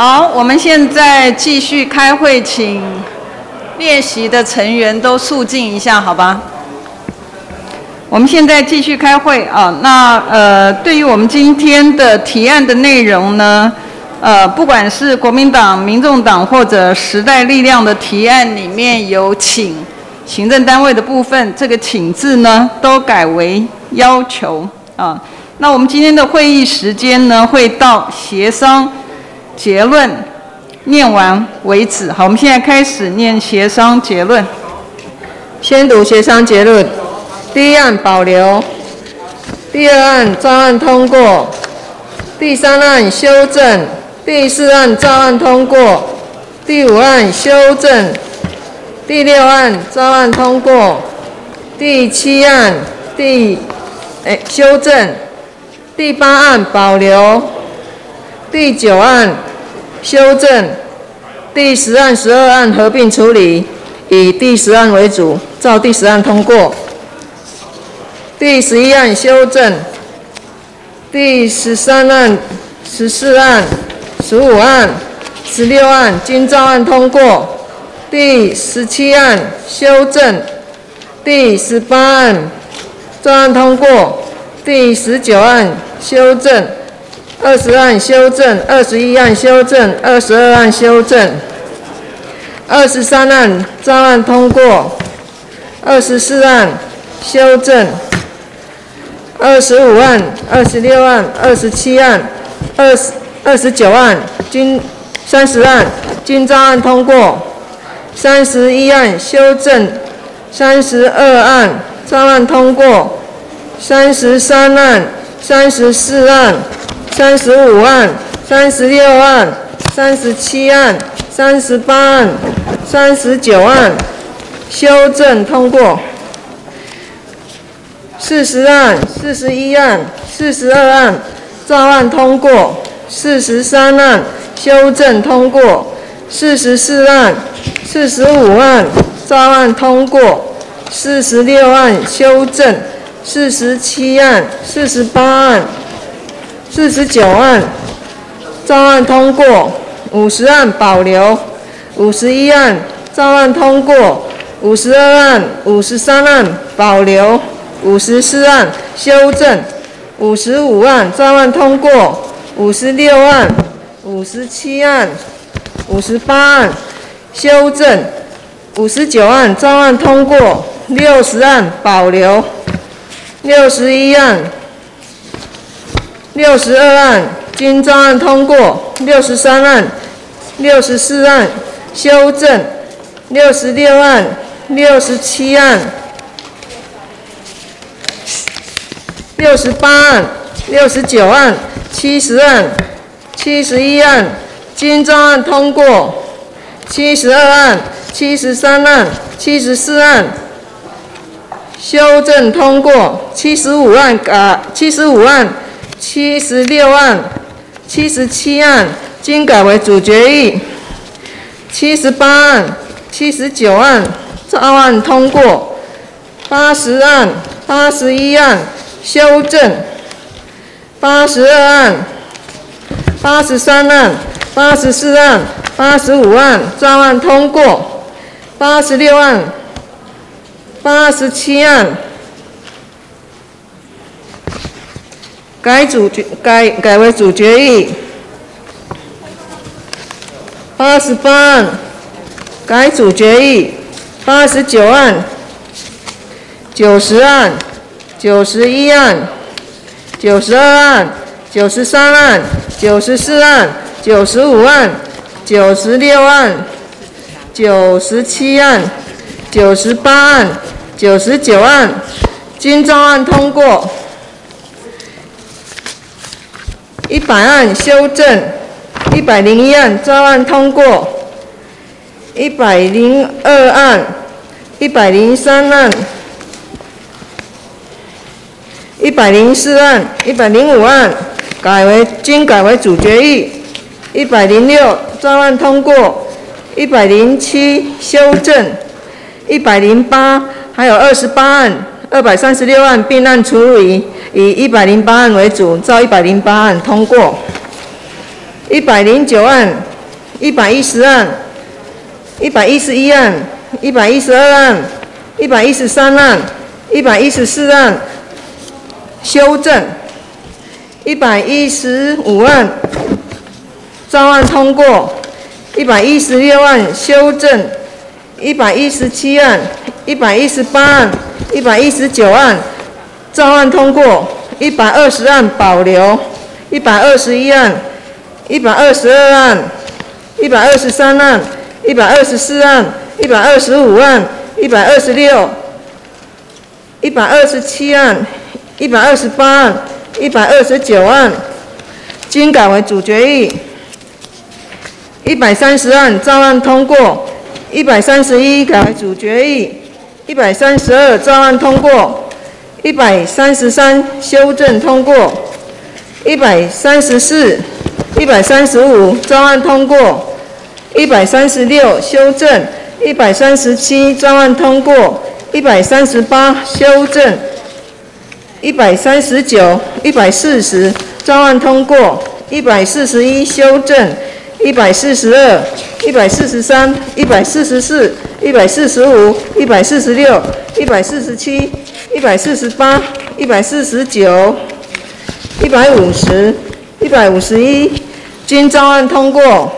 好，我们现在继续开会，请练习的成员都肃静一下，好吧？我们现在继续开会啊。那呃，对于我们今天的提案的内容呢，呃，不管是国民党、民众党或者时代力量的提案里面有请行政单位的部分，这个请字呢都改为要求啊。那我们今天的会议时间呢会到协商结论念完为止。好，我们现在开始念协商结论。先读协商结论。第一案保留，第二案照案通过，第三案修正，第四案照案通过，第五案修正，第六案照案通过，第七案。第诶修正，第八案保留，第九案修正，第十案、十二案合并处理，以第十案为主，照第十案通过。第十一案修正，第十三案、十四案、十五案、十六案经照案通过，第十七案修正，第十八案照案通过，第十九案修正，二十案修正，二十一案修正，二十二案修正，二十三案照案通过，二十四案修正。二十五案、二十六案、二十七案、二十二十九案，经三十案经照案通过，三十一案修正，三十二案照案通过，三十三案、三十四案、三十五案、三十六案、三十七案、三十八案、三十九案修正通过。四十案、四十一案、四十二案照案通过，四十三案修正通过，四十四案、四十五案照案通过，四十六案修正，四十七案、四十八案、四十九案照案通过，五十案保留，五十一案照案通过，五十二案、五十三案保留。五十四案修正，五十五案照案通过，五十六案、五十七案、五十八案修正，五十九案照案通过，六十案保留，六十一案、六十二案经照案通过，六十三案、六十四案修正，六十六案、六十七案。六十八案、六十九案、七十案、七十一案经照案通过，七十二案、七十三案、七十四案。修正通过，七十五案改七十五案、七十六案、七十七案经改为主决议，七十八案、七十九案照案通过，八十案、八十一案。修正。八十二案、八十三案、八十四案、八十五案照案通过，八十六案、八十七案改主决改改为主决议，八十八案改主决议，八十九案、九十案。九十一案、九十二案、九十三案、九十四案、九十五案、九十六案、九十七案、九十八案、九十九案，经照案通过。一百案修正，一百零一案照案通过。一百零二案、一百零三案。一百零四案、一百零五案改为经改为主决议，一百零六照案通过，一百零七修正，一百零八还有二十八案、二百三十六案并案处理，以一百零八案为主，照一百零八案通过。一百零九案、一百一十案、一百一十一案、一百一十二案、一百一十三案。一百一十四案修正，一百一十五案照案通过，一百一十六案修正，一百一十七案、一百一十八案、一百一十九案照案通过，一百二十案保留，一百二十一案、一百二十二案、一百二十三案、一百二十四案、一百二十五案、一百二十六。一百二十七案、一百二十八案、一百二十九案，均改为主决议。一百三十案照案通过，一百三十一改为主决议，一百三十二照案通过，一百三十三修正通过，一百三十四、一百三十五照案通过，一百三十六修正，一百三十七照案通过。一百三十八修正，一百三十九、一百四十照案通过，一百四十一修正，一百四十二、一百四十三、一百四十四、一百四十五、一百四十六、一百四十七、一百四十八、一百四十九、一百五十、一百五十一均照案通过，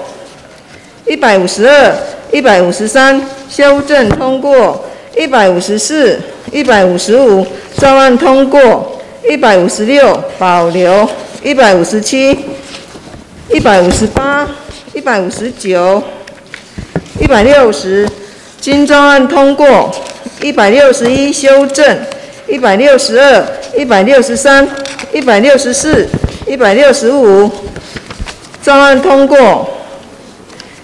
一百五十二、一百五十三修正通过。一百五十四、一百五十五照案通过，一百五十六保留，一百五十七、一百五十八、一百五十九、一百六十经照案通过，一百六十一修正，一百六十二、一百六十三、一百六十四、一百六十五照案通过，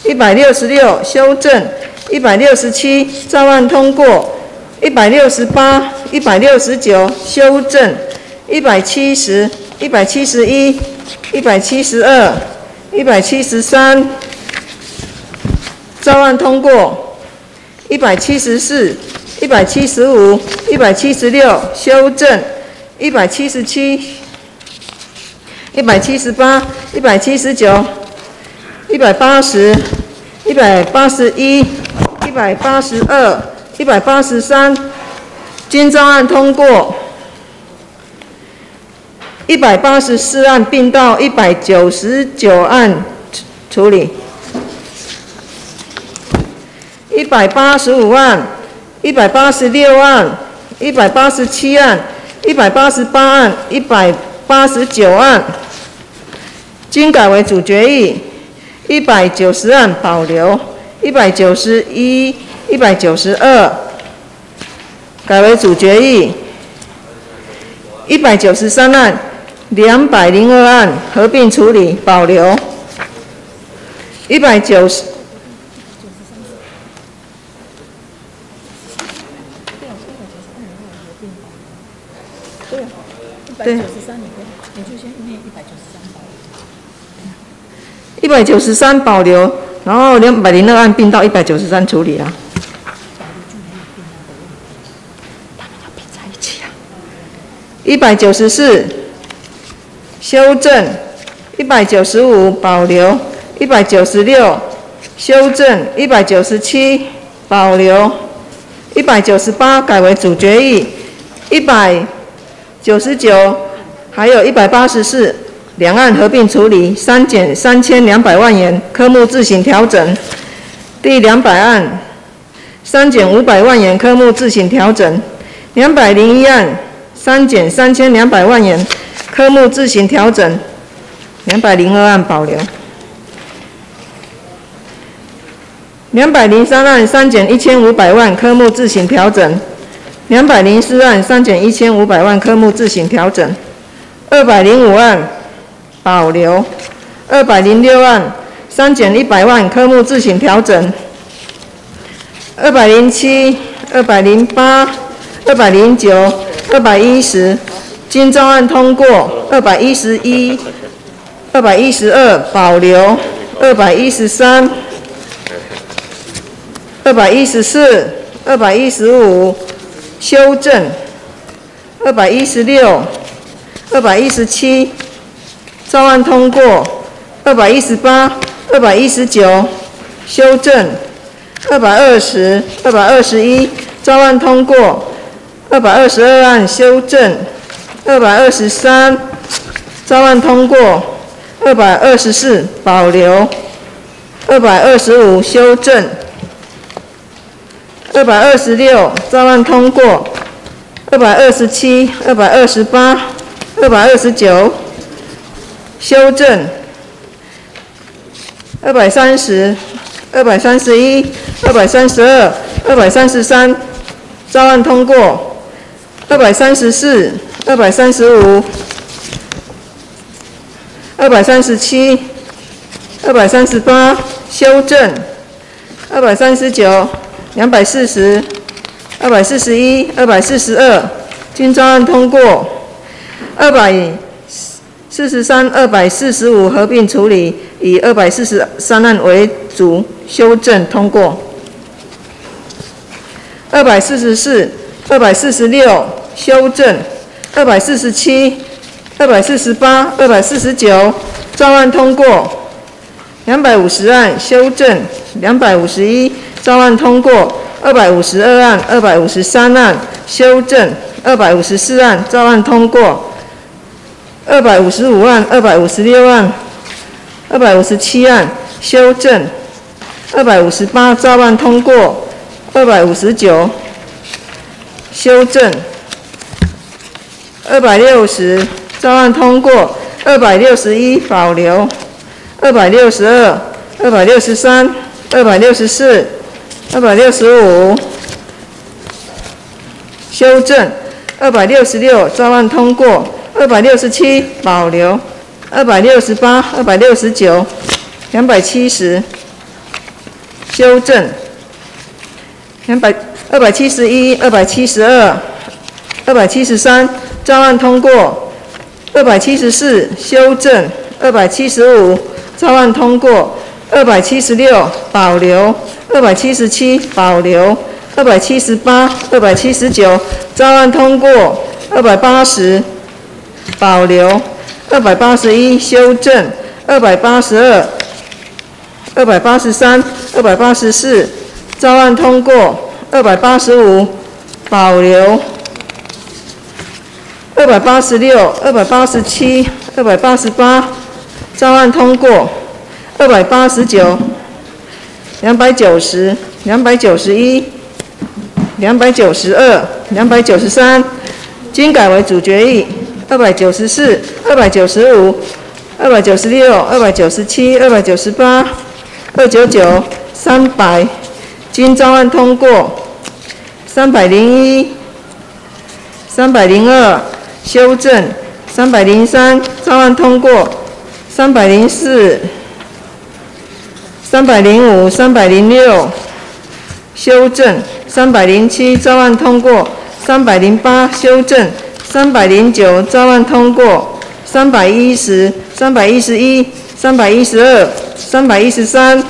一百六十六修正。一百六十七照案通过，一百六十八、一百六十九修正，一百七十、一百七十一、一百七十二、一百七十三。照案通过，一百七十四、一百七十五、一百七十六。修正，一百七十七、一百七十八、一百七十九、一百八十、一百八十一。一百八十二、一百八十三，均照案通过；一百八十四案并到一百九十九案处理；一百八十五案、一百八十六案、一百八十七案、一百八十八案、一百八十九案，均改为主决议；一百九十案保留。一百九十一、一百九十二改为主决议；一百九十三案、两百零二案合并处理保留；一百九十对，一百九十三你就先念一百九十三保留。然后两百零二案并到一百九十三处理啊。一百九十四修正，一百九十五保留，一百九十六修正，一百九十七保留，一百九十八改为主决议，一百九十九还有一百八十四。两岸合并处理，删减三千两百万元，科目自行调整。第两百案，删减五百万元，科目自行调整。两百零一案，三减三千两百万元，科目自行调整。两百零二案保留。两百零三案，三减一千五百万，科目自行调整。两百零四案，三减一千五百万，科目自行调整。二百零五案。保留二百零六万，三减一百万，科目自行调整。二百零七、二百零八、二百零九、二百一十，经照案通过。二百一十一、二百一十二保留。二百一十三、二百一十四、二百一十五修正。二百一十六、二百一十七。照案通过，二百一十八、二百一十九修正，二百二十、二百二十一照案通过，二百二十二案修正，二百二十三照案通过，二百二十四保留，二百二十五修正，二百二十六照案通过，二百二十七、二百二十八、二百二十九修正，二百三十、二百三十一、二百三十二、二百三十三照案通过。二百三十四、二百三十五、二百三十七、二百三十八修正，二百三十九、两百四十、二百四十一、二百四十二均照案通过，二百四十三、二百四十五合并处理，以二百四十三案为主修正通过，二百四十四。二百四十六修正，二百四十七、二百四十八、二百四十九照案通过，两百五十案修正，两百五十一照案通过，二百五十二案、二百五十三案修正，二百五十四案照案通过，二百五十五案、二百五十六案、二百五十七案修正，二百五十八照案通过，二百五十九。修正，二百六十照案通过，二百六十一保留，二百六十二、二百六十三、二百六十四、二百六十五修正，二百六十六照案通过，二百六十七保留，二百六十八、二百六十九、两百七十修正，两百。二百七十一、二百七十二、二百七十三，照案通过；二百七十四修正；二百七十五照案通过；二百七十六保留；二百七十七保留；二百七十八、二百七十九照案通过；二百八十保留；二百八十一修正；二百八十二、二百八十三、二百八十四照案通过。二百八十五保留，二百八十六、二百八十七、二百八十八照案通过，二百八十九、两百九十、两百九十一、两百九十二、两百九十三均改为主决议，二百九十四、二百九十五、二百九十六、二百九十七、二百九十八、二九九、三百均照案通过。三百零一、三百零二修正，三百零三照案通过，三百零四、三百零五、三百零六修正，三百零七照案通过，三百零八修正，三百零九照案通过，三百一十、三百一十一、三百一十二、三百一十三、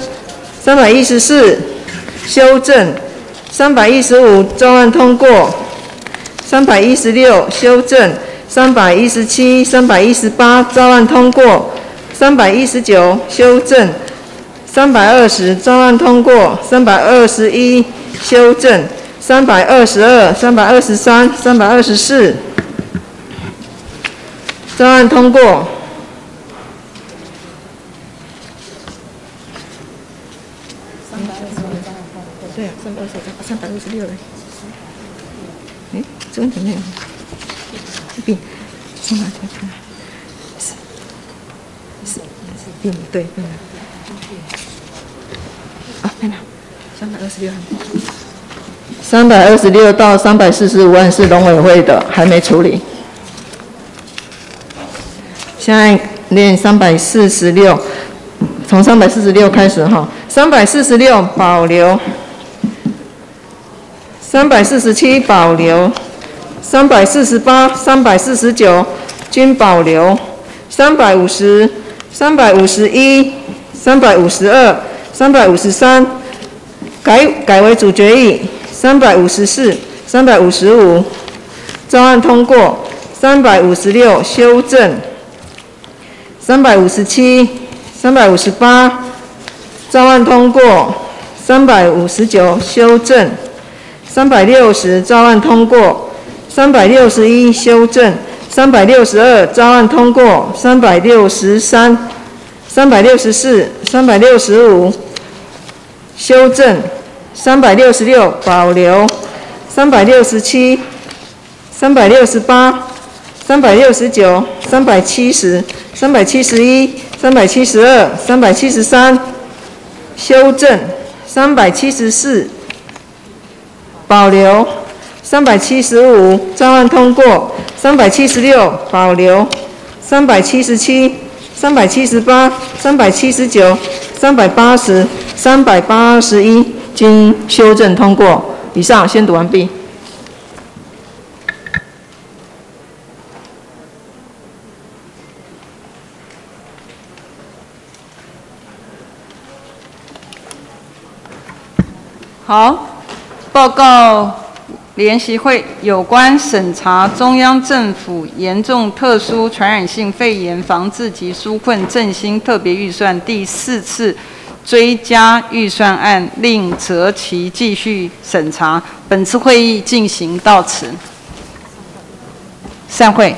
三百一十四修正。三百一十五照案通过，三百一十六修正，三百一十七、三百一十八照案通过，三百一十九修正，三百二十照案通过，三百二十一修正，三百二十二、三百二十三、三百二十四照案通过。三百六十六了，哎，这个怎么样？病，从哪跳出来？是是病，对病了。啊，哪？三百二十六三百二十六到三百四十五万是农委会的，还没处理。现在练三百四十六，从三百四十六开始哈。三百四十六保留。三百四十七保留，三百四十八、三百四十九均保留，三百五十、三百五十一、三百五十二、三百五十三改改为主决议，三百五十四、三百五十五照案通过，三百五十六修正，三百五十七、三百五十八照案通过，三百五十九修正。三百六十照案通过，三百六十一修正，三百六十二照案通过，三百六十三、三百六十四、三百六十五修正，三百六十六保留，三百六十七、三百六十八、三百六十九、三百七十、三百七十一、三百七十二、三百七十三修正，三百七十四保留。三百七十五，照案通过；三百七十六，保留；三百七十七、三百七十八、三百七十九、三百八十、三百八十一，经修正通过。以上宣读完毕。好，报告。联席会有关审查中央政府严重特殊传染性肺炎防治及纾困振兴特别预算第四次追加预算案，另择期继续审查。本次会议进行到此，散会。